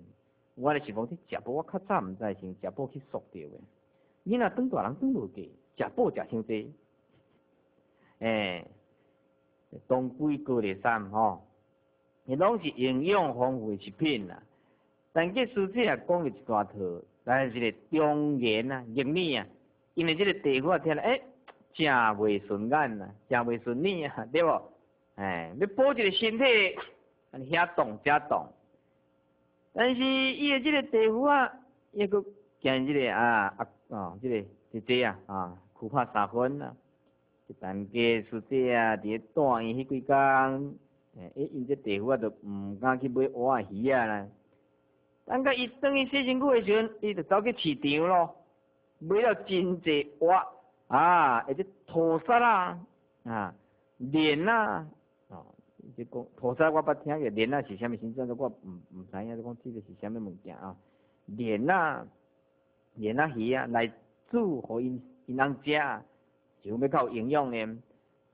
A: 我咧是讲这食补我较早毋知先食补去缩掉的，你若当大人当无计，食补食伤济。诶，东归高丽山吼，伊拢是营养丰富的食品啦。但计书记也讲了一大套，但是个中原啊、玉米啊，因为即个地方听了，诶，真袂顺眼呐，真袂顺利啊，对无？诶，要保一个身体，安尼遐动遮动。但是伊的这个地方啊，一个见即个啊啊啊，这个姐姐啊啊，苦怕三分啊。一但家师姐啊，伫咧带伊迄几工，诶，因这地方都毋敢去买活鱼啊啦。等甲伊等伊洗身躯诶时阵，伊就走去市场咯，买了真济活啊，或者土沙啦，啊，莲啦，哦，即讲土沙我捌听过，莲啊是啥物形状？我毋毋知影，即讲即个是啥物物件啊？莲啊，莲啊鱼啊，来煮互因因人食。就要靠营养呢。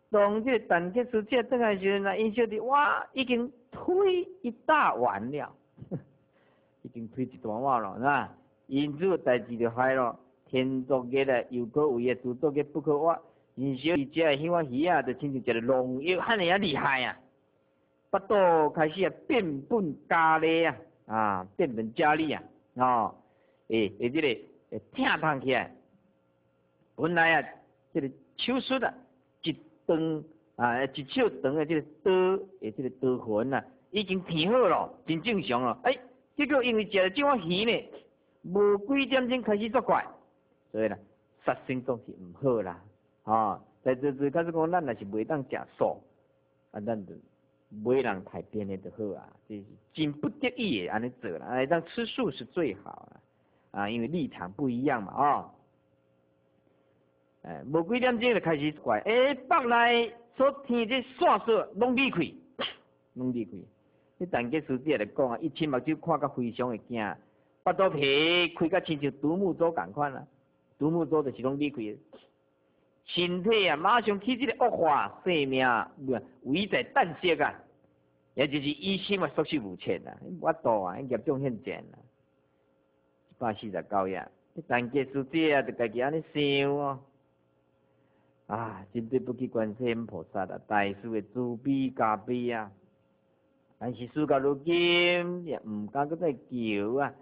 A: 当这蛋结石这等来时阵，因小弟哇，已经推一大碗了，已经推一大碗了，是吧？因此代志就害咯，天作孽的有可为啊，自作孽不可活。因小弟食迄碗鱼啊，就亲像食个农药，遐尼啊厉害啊！腹肚开始啊变本加厉啊，啊变本加厉啊，哦，诶，诶，这个诶疼痛起来，本来啊，这个。手术啊，一长啊，一手长的这个刀，诶，这个刀痕啊，已经填好了，真正常了。哎，结果因为食了这碗鱼呢，无几点钟开始作怪，所以呢，杀生总是毋好啦。啊，在这这开始讲，咱若是袂当食素，啊，咱就袂人太便的就好啊，就是真不得已安尼做啦。哎，当吃素是最好啊，啊，因为立场不一样嘛，啊。诶，无几点钟就开始怪，哎，北内所天这线索拢离开，拢离开。你但个书记来讲啊，一亲目睭看甲非常的惊，腹肚皮开甲亲像独木舟共款啊，独木舟就是拢离开。身体啊，马上起即个恶化，生命危在旦夕啊，也就是医生啊，束手无策啊，我度啊，业种现前啊，一百四十九页，你但个书记啊，就家己安尼想哦。啊，真对不起观世音菩萨啊，大师的慈悲加悲啊！但是事到如今也毋敢搁再求啊，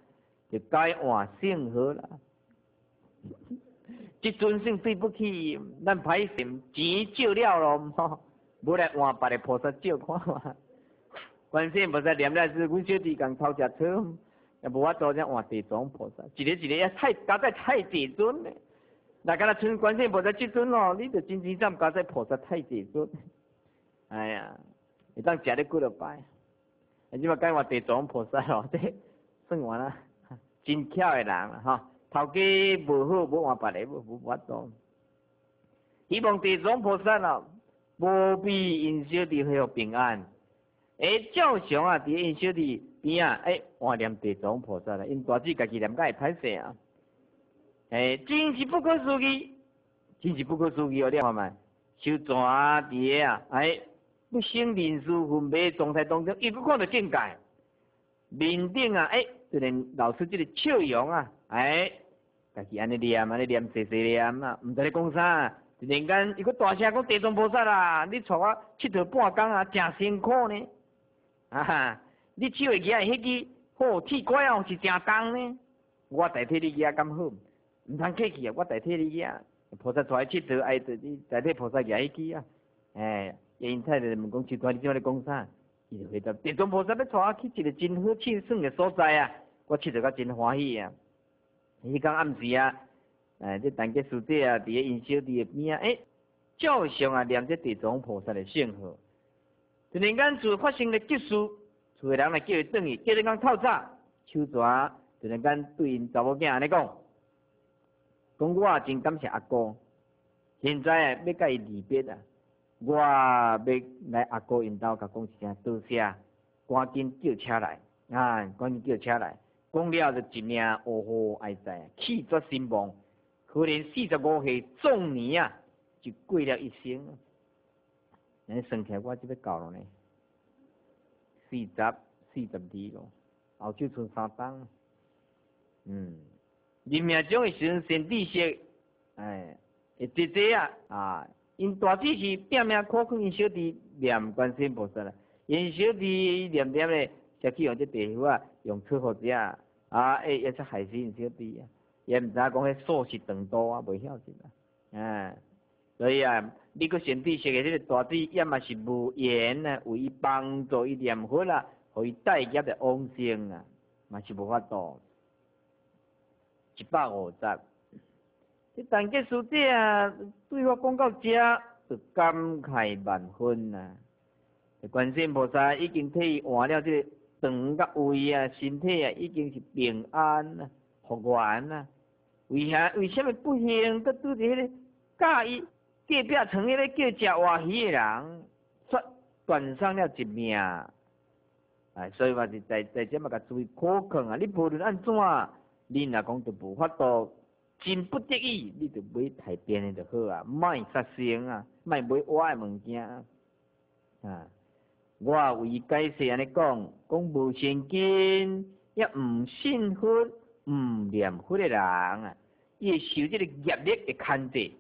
A: 就该换姓好啦。即尊姓对不起，咱歹势钱借了咯，吼，无来换别个菩萨借看嘛。观世音菩萨念了是，阮小弟共偷食草，也无法度这换地藏菩萨，一个一个也太实在太地尊咧。那敢若村观世菩萨即尊哦，你着真真正加在菩萨太地尊。哎呀，会当食得几落摆，你嘛讲话地藏菩萨哦，这算完啦，真巧的人啦哈，头家无好，无换别个，无无法度。希望地藏菩萨哦，无比因小弟恢复平安。诶，照常啊，伫因小弟边啊，诶，换念地藏菩萨啦，因大姊家己念，解会歹势啊。哎，真是不可思议，真是不可思议哦！你看嘛，修蛇伫个啊，哎，不生人事分别状态当中，伊佫看到境界。面顶啊，哎，就连老师即个笑容啊，哎，家己安尼念，安尼念，细细念啊，毋知咧讲啥。突然间，伊佫大声讲地藏菩萨啦，你带我佚佗半工啊，诚辛苦呢。啊哈，你手会举迄支好铁拐哦，是诚重呢。我代替你举敢好？毋通客气啊，我代替你啊。菩萨出来佚佗，哎，你代替菩萨举迄支啊。哎，因太太问讲，奇怪，你怎咧讲啥？伊就回答：地藏菩萨要带我去一个真好清爽的所在啊，我佚佗甲真欢喜啊。迄天暗时啊。哎，这陈家师弟啊，伫个因小弟诶边啊，哎，照常啊念这地藏菩萨诶圣号。突然间，就发生了急事，厝诶人来叫伊转去，叫伊讲透早，手抓，突然间对因查某囝安尼讲，讲我真感谢阿哥，现在要甲伊离别啊，我要来阿哥因兜甲讲一声多谢，赶紧叫车来，啊，赶紧叫车来，讲了就一命呜呼哀哉，气绝身亡。可能四十五岁壮年啊，就过了一生。你算起来，我即要到了呢，四十、四十二咯，后就剩三档。嗯，人命中的时先知识，哎，姐姐啊，啊，因大只是拼命苦苦因小弟念观世菩萨啦，因小弟念念咧，才去用这地方啊，用撮合者啊，啊，哎，也才害死因小弟啊。也毋知讲迄数是长多啊，袂晓得啊，啊，所以啊，你个先知识的这个大智，也嘛是无缘啊，为伊帮助伊念佛啦，互伊带业的往生啊，嘛是无法度。一百五十，这陈家师姐啊，对我讲到这，就感慨万分啊。观世菩萨已经替伊换了这个肠甲胃啊，身体啊，已经是平安啊，复原啊。为啥？为什么不幸搁拄着迄个介意隔壁床迄个叫食活鱼的人，却断送了一命？哎，所以话是在在这么个注意可控啊！你无论安怎，你若讲都无法度，真不得已，你就买太便的就好啊，卖杀生啊，卖买我的物件啊！我为解释安尼讲，讲无圣经，也毋信佛。唔念佛的人啊，伊会受这个业力的牵制，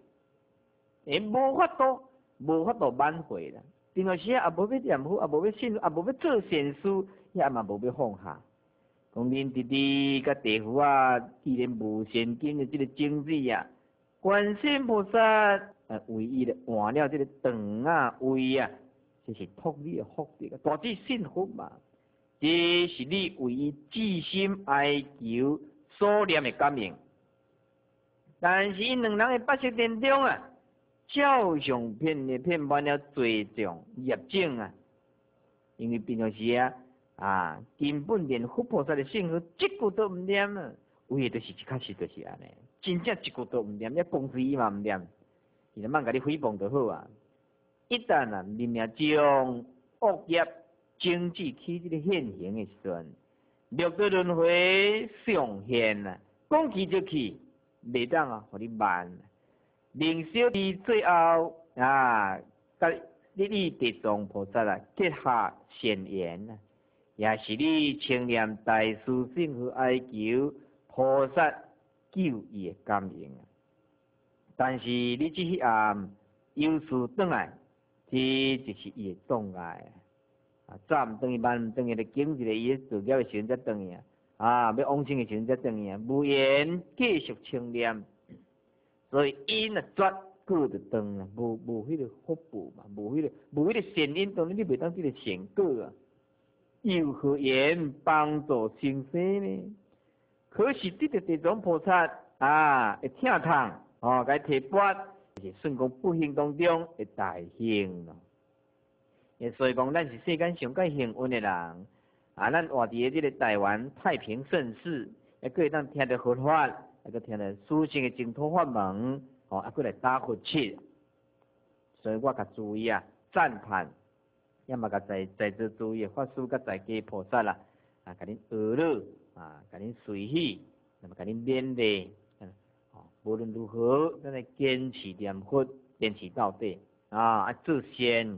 A: 诶，无法度，无法度挽回啦。平常时啊，也无要念佛，也无要信，也无要做善事，也嘛无要放下。讲恁弟弟甲地府啊，既然无现金的这个经济啊，观世菩萨啊，唯一的换了这个肠啊胃啊，就是托你的福德，大致幸福嘛。这是你唯一至心哀求。所念的感应，但是因两人的八识当中啊，照常骗的骗满了罪重业障啊，因为平常时啊啊根本连佛菩萨的性格一句都毋念啊，为的就是一开始就是安尼，真正一句都毋念，一公司伊嘛毋念，伊就慢甲你诽谤就好啊。一旦啊，你命将恶业经济起这个现行的时阵。六道轮回上限啊，讲去就去，袂当啊，互你慢。灵小弟最后啊，甲你你地藏菩萨啊结下善缘啊，也是你青念大师圣和哀求菩萨救伊的感应啊。但是你这些啊，有事转来，这就是伊的障碍。啊，早毋等于晚毋等于，咧经一个伊自业的时阵才等于啊，啊，要往生的时阵才等于啊，无缘继续清念，所以因啊绝过就断啊，无无迄个福报嘛，无迄个无迄个善因，当然你袂当即个善果啊，又何言帮助生生呢？可是得着地藏菩萨啊，会听痛哦，该提拔，是算讲不幸当中会大幸咯。也所以讲，咱是世间上介幸运的人，啊，咱活伫诶即个台湾太平盛世，也可以当听到佛法，也可听到殊胜的净土法门，哦，还可来打佛七。所以我甲注意啊，赞叹，要么甲在在座注意法师甲在家菩萨啦，啊，甲恁娱乐，啊，甲恁随喜，那么甲恁勉励，嗯，哦，无论如何，咱来坚持念佛，坚持到底，啊，啊，自先。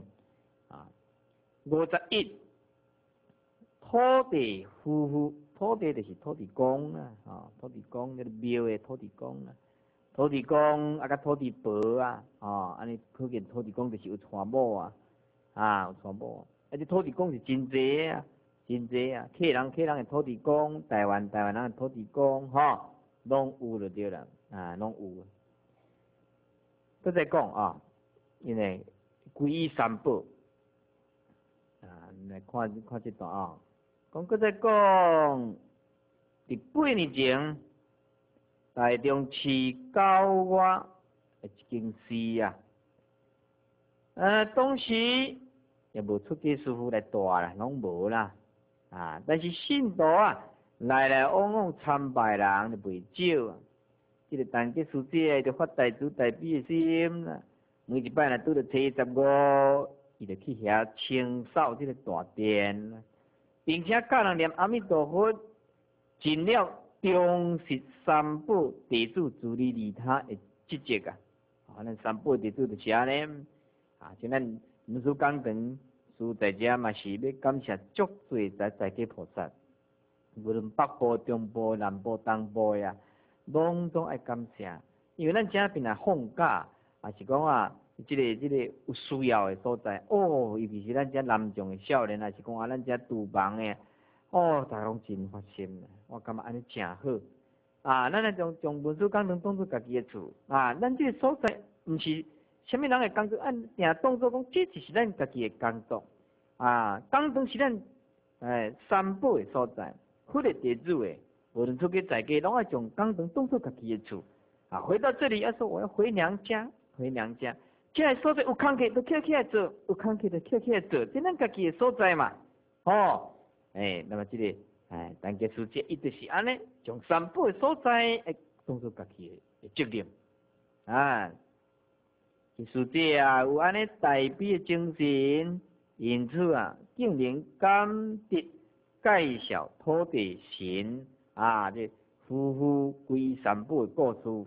A: 五十一，土地夫妇，土地就是土地公啊，吼，土地公即个庙的土地公啊，土地公啊，甲土地婆啊，吼，安尼可见土地公就是有传某啊，啊，有传某，啊，这土地公是真济啊，真济啊，客人客人的土地公，台湾台湾人的土地公，吼，拢有就对啦，啊，拢有。搁再讲啊，因为皈依三宝。啊，来看看这段啊，讲搁再讲，伫八年前，台中市教我一件事啊，呃，当时也无出家师傅来带啦，拢无啦，啊，但是信徒啊，来来往往参拜人就袂少啊，这个陈家师姐就发大慈大悲的心啦，每一摆若拄着七十五。伊就去遐清扫即个大殿，并且教人念阿弥陀佛，尽了忠实三宝地主主理利他的职责啊！啊，咱三宝地主就是安尼啊，像咱文殊讲堂所在者嘛是要感谢足多在在地菩萨，无论北部、中部、南部、东部呀，拢总爱感谢，因为咱这边啊放假，也是讲啊。即个即个有需要的所在，哦，尤其是咱遮南众的少年，也是讲啊，咱遮厨房的，哦，大家拢真发心我感觉安尼诚好。啊，咱来将将文殊讲堂当做家己的厝，啊，咱即个所在，毋是虾米人的工作，按定当作讲，这就是咱家己的工作。啊，讲堂是咱诶三宝的所在，佛的地主的，无论出去在家，拢爱将讲堂当作家己的厝。啊，回到这里要说我要回娘家，回娘家。即个所在有空气都起起来做，有空气都起起来做，即咱家己的所在嘛，哦，诶，那么即个，诶，但个世界一直是安尼，从三宝的所在诶当做家己的责任，啊，世界啊有安尼代表的精神，因此啊，竟然感得介绍土地神啊，这夫妇归三宝的故事。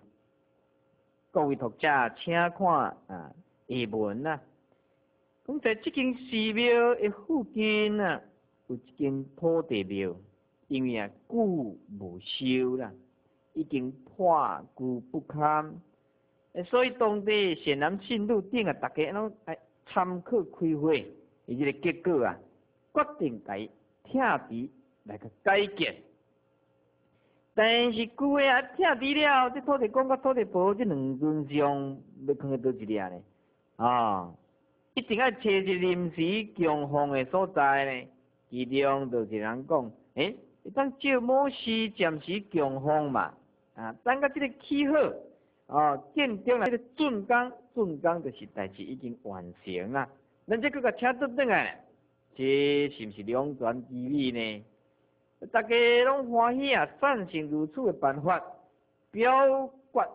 A: 各位读者，请看啊，下文啊。讲在这间寺庙的附近啊，有一间土地庙，因为啊久无修啦，已经破旧不堪，所以当地显然信路顶啊，大家拢爱参考开会，伊这个结果啊，决定改拆除来个改建。但是旧诶啊，拆除了，这土地公甲土地婆这两尊像要放喺倒一里呢？啊，一定要找一临时供奉诶所在呢。其中就是人讲，诶，当借某时暂时供奉嘛，啊，等到这个起好，啊，建筑啊，这个竣工，竣工就是代志已经完成啦。咱这个个车倒转来，这是毋是两全其美呢？大家拢欢喜啊！赞成如此的办法，表决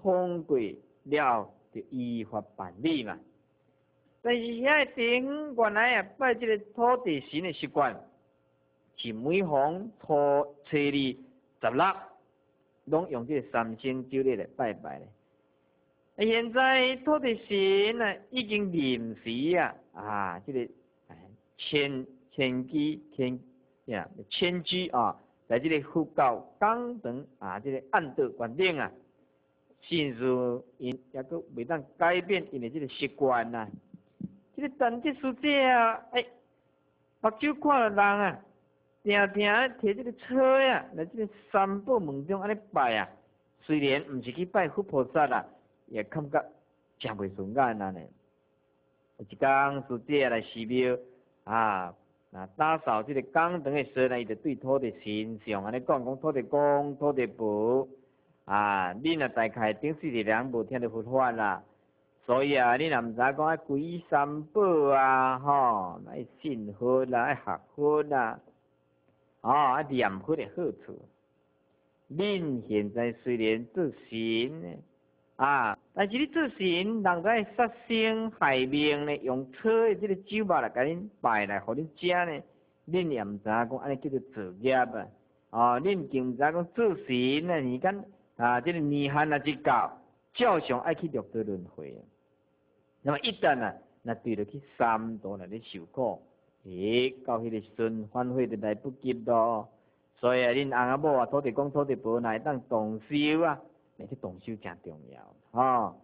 A: 通过了，就依法办理嘛。但是遐顶原来啊拜这个土地神的习惯，是每逢初初二十六，拢用这个三星酒礼来拜拜咧。现在土地神啊已经临时啊啊，这个千千机千。呀，迁居啊，在这个佛教讲堂啊，这个暗道观顶啊，甚至因也阁未当改变因的这个习惯呐。这个陈吉师姐啊，哎，目睭看了人啊，定定摕这个车呀，来这个三宝门中安尼拜啊。虽然毋是去拜佛菩萨啦，也感觉真袂顺眼啊呢。有一工师姐来寺庙啊。啊，打扫这个讲堂的时候呢，伊就对土地神像安尼讲，讲土地公、土地婆啊，恁若大概顶世的人无听到佛法啦，所以啊，恁若毋知讲爱皈依三宝啊，吼，爱信佛啦，爱学佛啦，啊，念佛的好处。恁现在虽然做神。啊！但是你做神，人在杀生害命呢，用车的这个酒肉来甲恁拜来，互恁食呢，恁也毋知影讲安尼叫做作业啊！哦，恁更毋知讲做神呢，你讲啊，这个年限啊一到，照常爱去六道轮回。那么一旦啊，那对着去三道来咧受苦，诶，到迄个时阵反悔就来不及咯。所以啊，恁翁仔某啊，土地公、土地婆来当动手啊，那这动手真重要吼。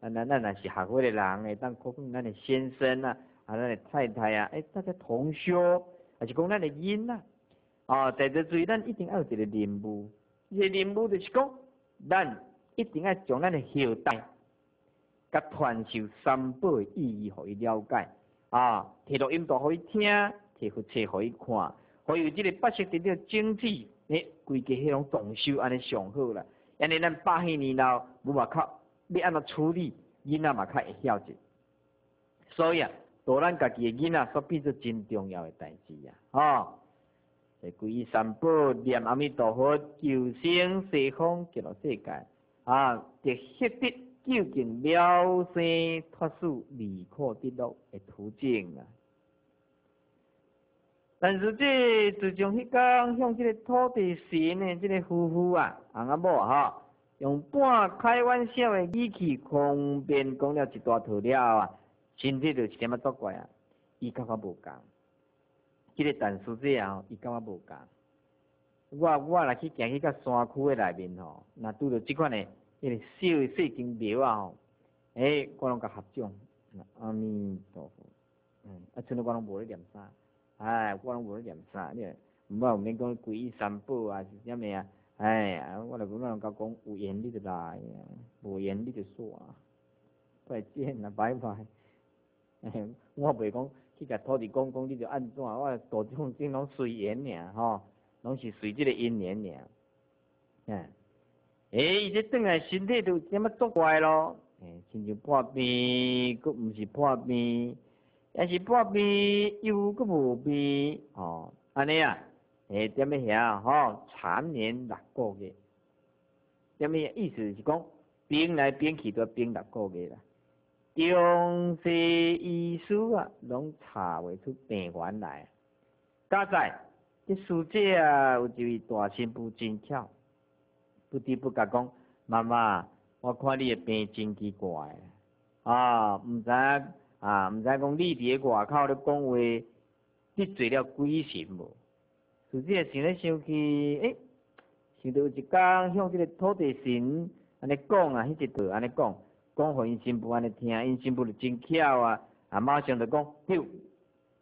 A: 咱咱咱若是学会的人诶，当可能咱的先生啊，啊，咱的太太啊，诶，大家同修，还是讲咱的因啊，哦，在这注意，咱一定要有一个任务。这个任务就是讲，咱一定要将咱的后代，甲传授三宝的意义，互伊了解。啊，摕录音带互伊听，摕佛册互伊看。互伊有即个八识得到经济，诶，规家迄种动修安尼上好啦。安尼咱百岁年老，无嘛靠要安怎处理，囡仔嘛较会晓得。所以啊，对咱家己诶囡仔，所变做真重要诶代志啊！吼，诶，皈依三宝，念阿弥陀佛，求生西方极乐世界啊，得获得究竟了生脱死离苦得乐的途径啊！但是这自从迄天向这个土地神的这个夫妇啊，翁仔某哈，用半开玩笑的语气狂辩讲了一大套了啊，身体就是点仔作怪啊，伊感觉无共。这个但是这样，伊感觉无共。我我来去行去到山区的内面吼，那拄着即款的迄个小细金庙啊吼，诶，我拢甲合掌，阿弥陀佛，嗯，啊，剩了我拢无咧念啥。哎，我拢无咧念啥，你毋好免讲皈依三宝啊，是啥物啊？哎呀，我来讲，我甲讲有缘你就来，无缘你就煞，再见啊，拜拜。我袂讲去甲土地公讲，你就安怎？我大众种种拢随缘尔，吼，拢是随即个因缘尔。哎，诶，伊这转来身体就点么作怪咯？诶，亲像破病，佫毋是破病。也是半边又个无边哦，安尼啊，诶，点么遐吼，缠连六个月，点么意思是讲，病来病去都变六个月啦。中西医师啊，拢查袂出病源来。加在，这师姐啊，有一位大新妇真巧，不知不甲讲，妈妈，我看你的病真奇怪啊，毋知。啊，毋知讲你伫个外口咧讲话，得罪了鬼神无？实际想咧想去，诶，想到有一工向即个土地神安尼讲啊，迄一套安尼讲，讲互因新妇安尼听，因新妇就真巧啊，啊马上就讲，对，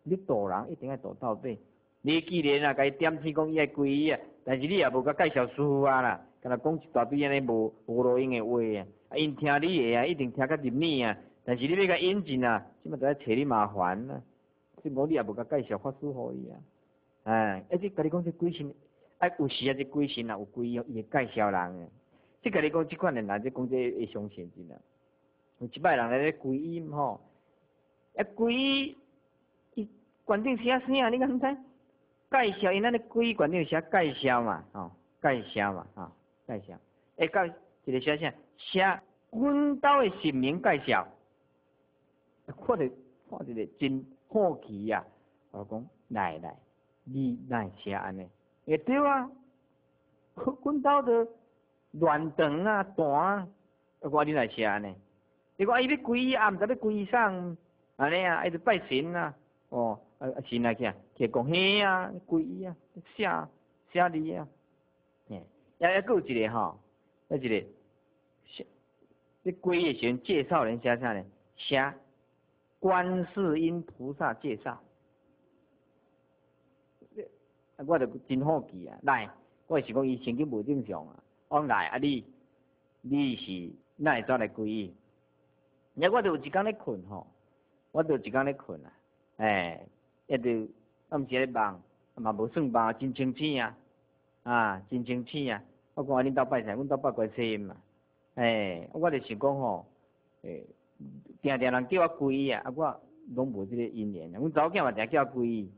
A: 你大人一定要大到底。你既然啊，甲伊点起讲伊爱归伊啊，但是你也无甲介绍师傅啊啦，敢若讲一大堆安尼无无路用诶话啊，因听你诶啊，一定听甲入耳啊。但是你要甲引进啊，即码都要找你麻烦啊。即无你也无甲介绍法师互伊啊。哎，而且甲你讲这鬼神，哎，有时啊，这鬼神啊，有鬼伊会介绍人诶。即甲你讲即款人，人即讲这会相信真啊。有一摆人来咧皈依吼，啊鬼，伊决定写啥？你敢毋知？介绍因那咧皈依决定写介绍嘛，吼，介绍嘛，吼，介绍。会到一个写啥？写阮兜诶姓名介绍。看着看一个真好奇呀！我讲奶奶，你奈写安尼？也对啊，阮兜的乱长啊大啊，我你来写安尼？你讲伊要皈依啊，毋知要皈依啥？安尼啊，伊就拜神啊，哦，啊神来去，去讲嘿啊，皈依啊，写写你啊，也也有一个吼，一个，你皈依时介绍人写啥呢？写。观世音菩萨介绍，我就真好奇啊！来，我是讲伊神经无正常啊！我来啊，你你是哪会走来皈依？然后我就有一工咧困吼，我就有一工咧困啊！哎，一直暗时咧梦，嘛无算梦，真清醒啊！啊，真清醒啊！我讲恁兜拜神，阮兜拜观世音嘛！哎，我就想讲吼，诶。定定人叫我皈依啊，啊我拢无即个因缘啊。阮查某囝嘛定叫我皈依，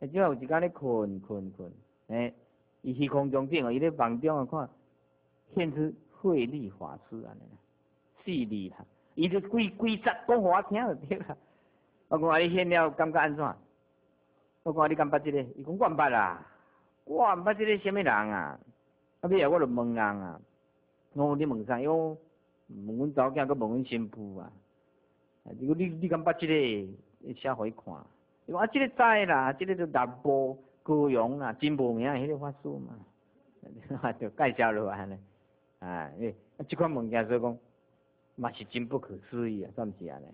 A: 啊只要有一工咧困困困，诶，伊虚空中顶哦，伊咧梦中啊看，现出慧力法师安尼啦，四力啦，伊就规规则讲互我听就对啦。我讲啊，你现了感觉安怎？我讲你敢捌即个？伊讲我毋捌啦，我毋捌即个虾米人啊？啊，尾啊我就问人啊，我你问啥？伊讲问阮查某囝，佮问阮新妇啊。如果你你敢捌即个，写互伊看，伊讲啊，即个知啦，即个就达波高阳啦，真无名迄个法师嘛，啊 就介绍落来尼，啊，诶，啊即款物件所以讲，嘛是真不可思议啊，算是安尼，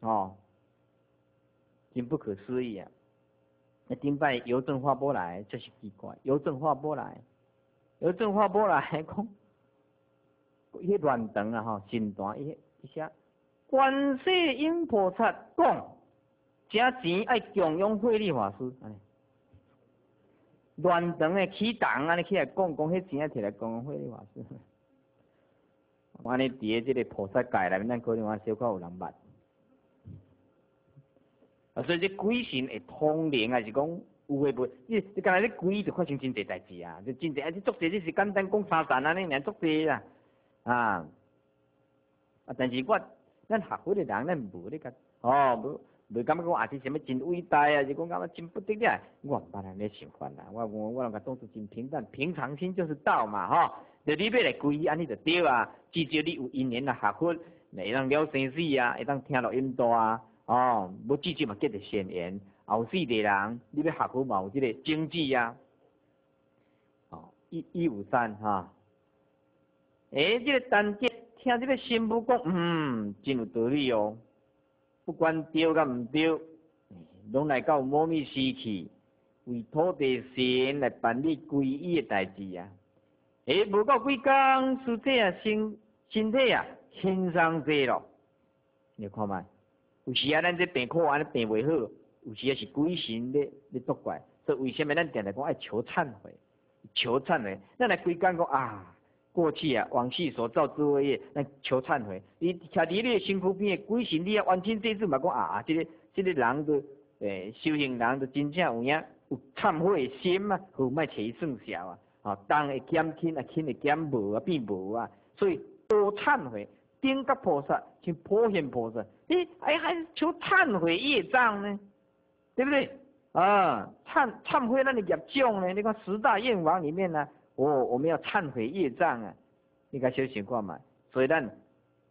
A: 哦，真不可思议啊！那顶摆邮政发波来，真是奇怪，邮政发波来，有阵发波来讲，伊乱长啊吼，真段伊一些，观世音菩萨讲。加钱爱供养慧理法师，安尼乱长诶起档安尼起来讲讲，迄钱啊摕来供养慧理法师。安尼伫诶即个菩萨界内面，咱可能话小可有人捌。啊，所以这鬼神会通灵，还是讲有诶无？你你刚才你鬼就发生真济代志啊，就真济啊！你做这，你是简单讲三层安尼，念做这啦，啊啊！但是我咱学会诶人，咱无咧甲哦无。袂感觉讲啊是啥物真伟大啊，是讲感觉真不得了。我毋捌安尼想法啦，我我我两个当作真平淡，平常心就是道嘛，吼。就你要来皈依，安尼就对啊。至少你有因缘来学佛，会当了生死啊，会当听落音带啊，哦，无至少嘛结着善缘。后世的人，你要学好嘛有即个经济啊。哦，一一五三哈。诶，即个单杰听即个新妇讲，嗯，真有道理哦。不管对甲毋对，拢来到摩密时期，为土地神来办理皈依诶代志啊！诶，无到几工，师姐啊身身体啊轻松济咯。你看觅，有时啊，咱这病苦安尼病袂好，有时啊是鬼神咧咧作怪，所以为什么咱定定讲爱求忏悔？求忏悔，咱来规工讲啊！过去啊，往昔所造之恶业，咱求忏悔。你徛伫你身躯边诶，鬼神你啊完成这次嘛讲啊，即个即个人都诶修行人都真正有影有忏悔心啊，好莫伊算小啊。吼，当会减轻啊，轻会减无啊，变无啊。所以多忏悔，顶觉菩萨像普贤菩萨，你哎还求忏悔业障呢？对不对？啊，忏忏悔那你业障呢？你看十大愿望里面呢？哦，我们要忏悔业障啊！你该小心看嘛。所以咱，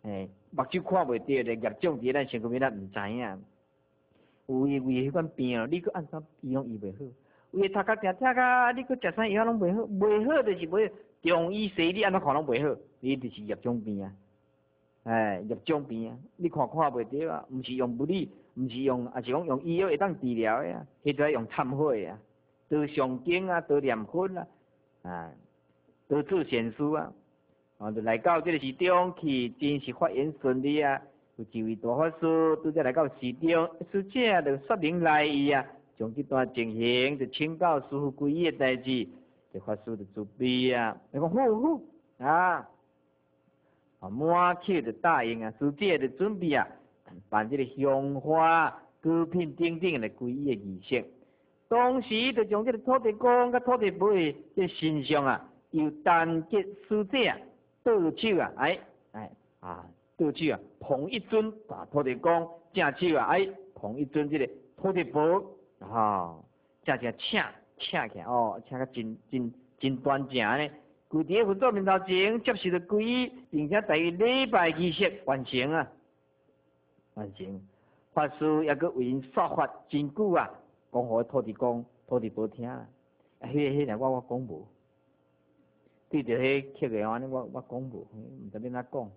A: 诶，目睭看袂着的，业障伫咱身躯边，咱毋知影。有伊为迄款病，你搁按怎医拢医袂好？为头壳疼疼甲，你搁食啥药拢袂好？袂好就是袂中医西医安怎看拢袂好？你就是业障病啊！哎，业障病啊！你看看袂着啊？毋是用物理，毋是用，也是讲用医药会当治疗的啊？迄在用忏悔啊，多上经啊，多念佛啊。啊，多做善事啊！啊，就来到这个市中去，真是发言顺利啊！有一位大法师拄则来到市中，师姐就说明来意啊，将这段情形就请教师傅皈依的代志，这法师就自备啊，你讲好好啊，啊满口就答应啊，师姐就准备啊，办这个香花、果品等等的皈依的仪式。当时就将这个土地公甲土地婆的这形象啊，由单结师姐啊，倒手啊，哎哎啊，倒手啊，捧一尊啊土地公，正手啊，哎捧一尊这个土地婆，啊，正正请请起来哦，请个真真真端正呢。具体佛祖面头前接受着皈依，并且第礼拜仪式完成啊，完成。法师也个为因说法真久啊。讲互土地公、土地婆听，啊，迄个、迄个我我讲无，对着迄刻个安尼我我讲无，毋知要哪讲，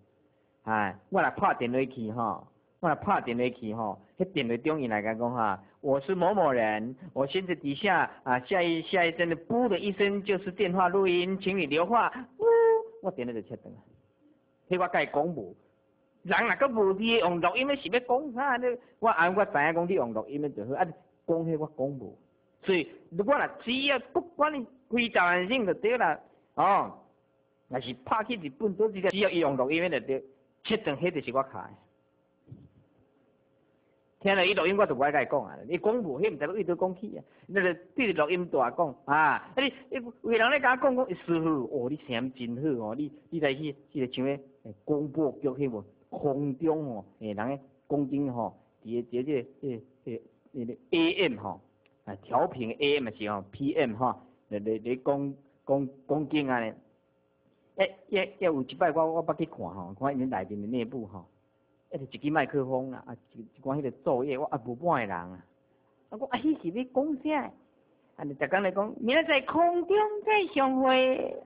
A: 哎，我来拍电话去吼，我来拍电话去吼，迄电话中伊来甲讲哈，我是某某人，我现在底下啊下一下一声的噗的一声就是电话录音，请你留话，呜，我电话就切断啊，迄我甲伊讲无，人若个无伫用录音的是要讲啥呢？我按我知影讲你用录音的就好啊。讲迄我讲无，所以如果啦，只要不管你非常安性就对啦，哦，若是拍去日本都只只要用录音就对，确定迄就是我开。听了伊录音我就无爱甲伊讲啊，你讲无，迄毋知要为倒讲起啊，那个对着录音大讲啊，啊你你有人咧甲我讲讲，师傅，哦，你声音真好哦，你你来去即个像诶广播剧迄无空中哦，诶人诶讲经吼，伫个伫个诶诶。你的 AM 吼，啊调频 AM 是吼，PM 吼，你你你讲讲讲经啊咧，诶也也有一摆我我捌去看吼，看因内面的内部吼，一直一支麦克风啊，啊一一关迄个作业我啊无半个人啊，
B: 我讲啊，迄是要讲啥？啊，你逐工来讲，明仔载空中再相会。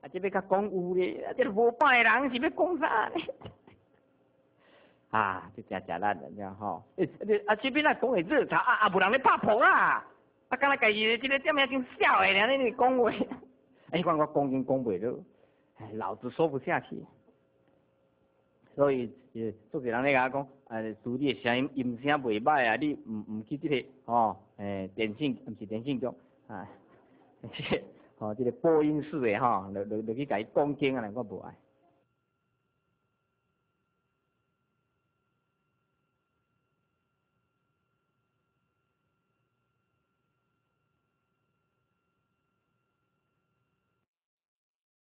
B: 啊，这要甲讲有咧，啊，这无半个人是要讲啥咧？啊，这真真难的，你吼。诶，啊，这边啊讲会热茶，啊啊，无人咧拍婆啦。啊，敢若家己即个点样真少诶，安尼讲话。哎，讲我讲经讲袂落，哎，老子说不下去。所以，呃，做个人咧甲我讲，啊，属你诶声音音声袂歹啊，你毋毋去即个吼，诶，电信毋是电信局，啊，即个吼，即个播音室诶吼，落落落去甲伊讲经啊，我无爱。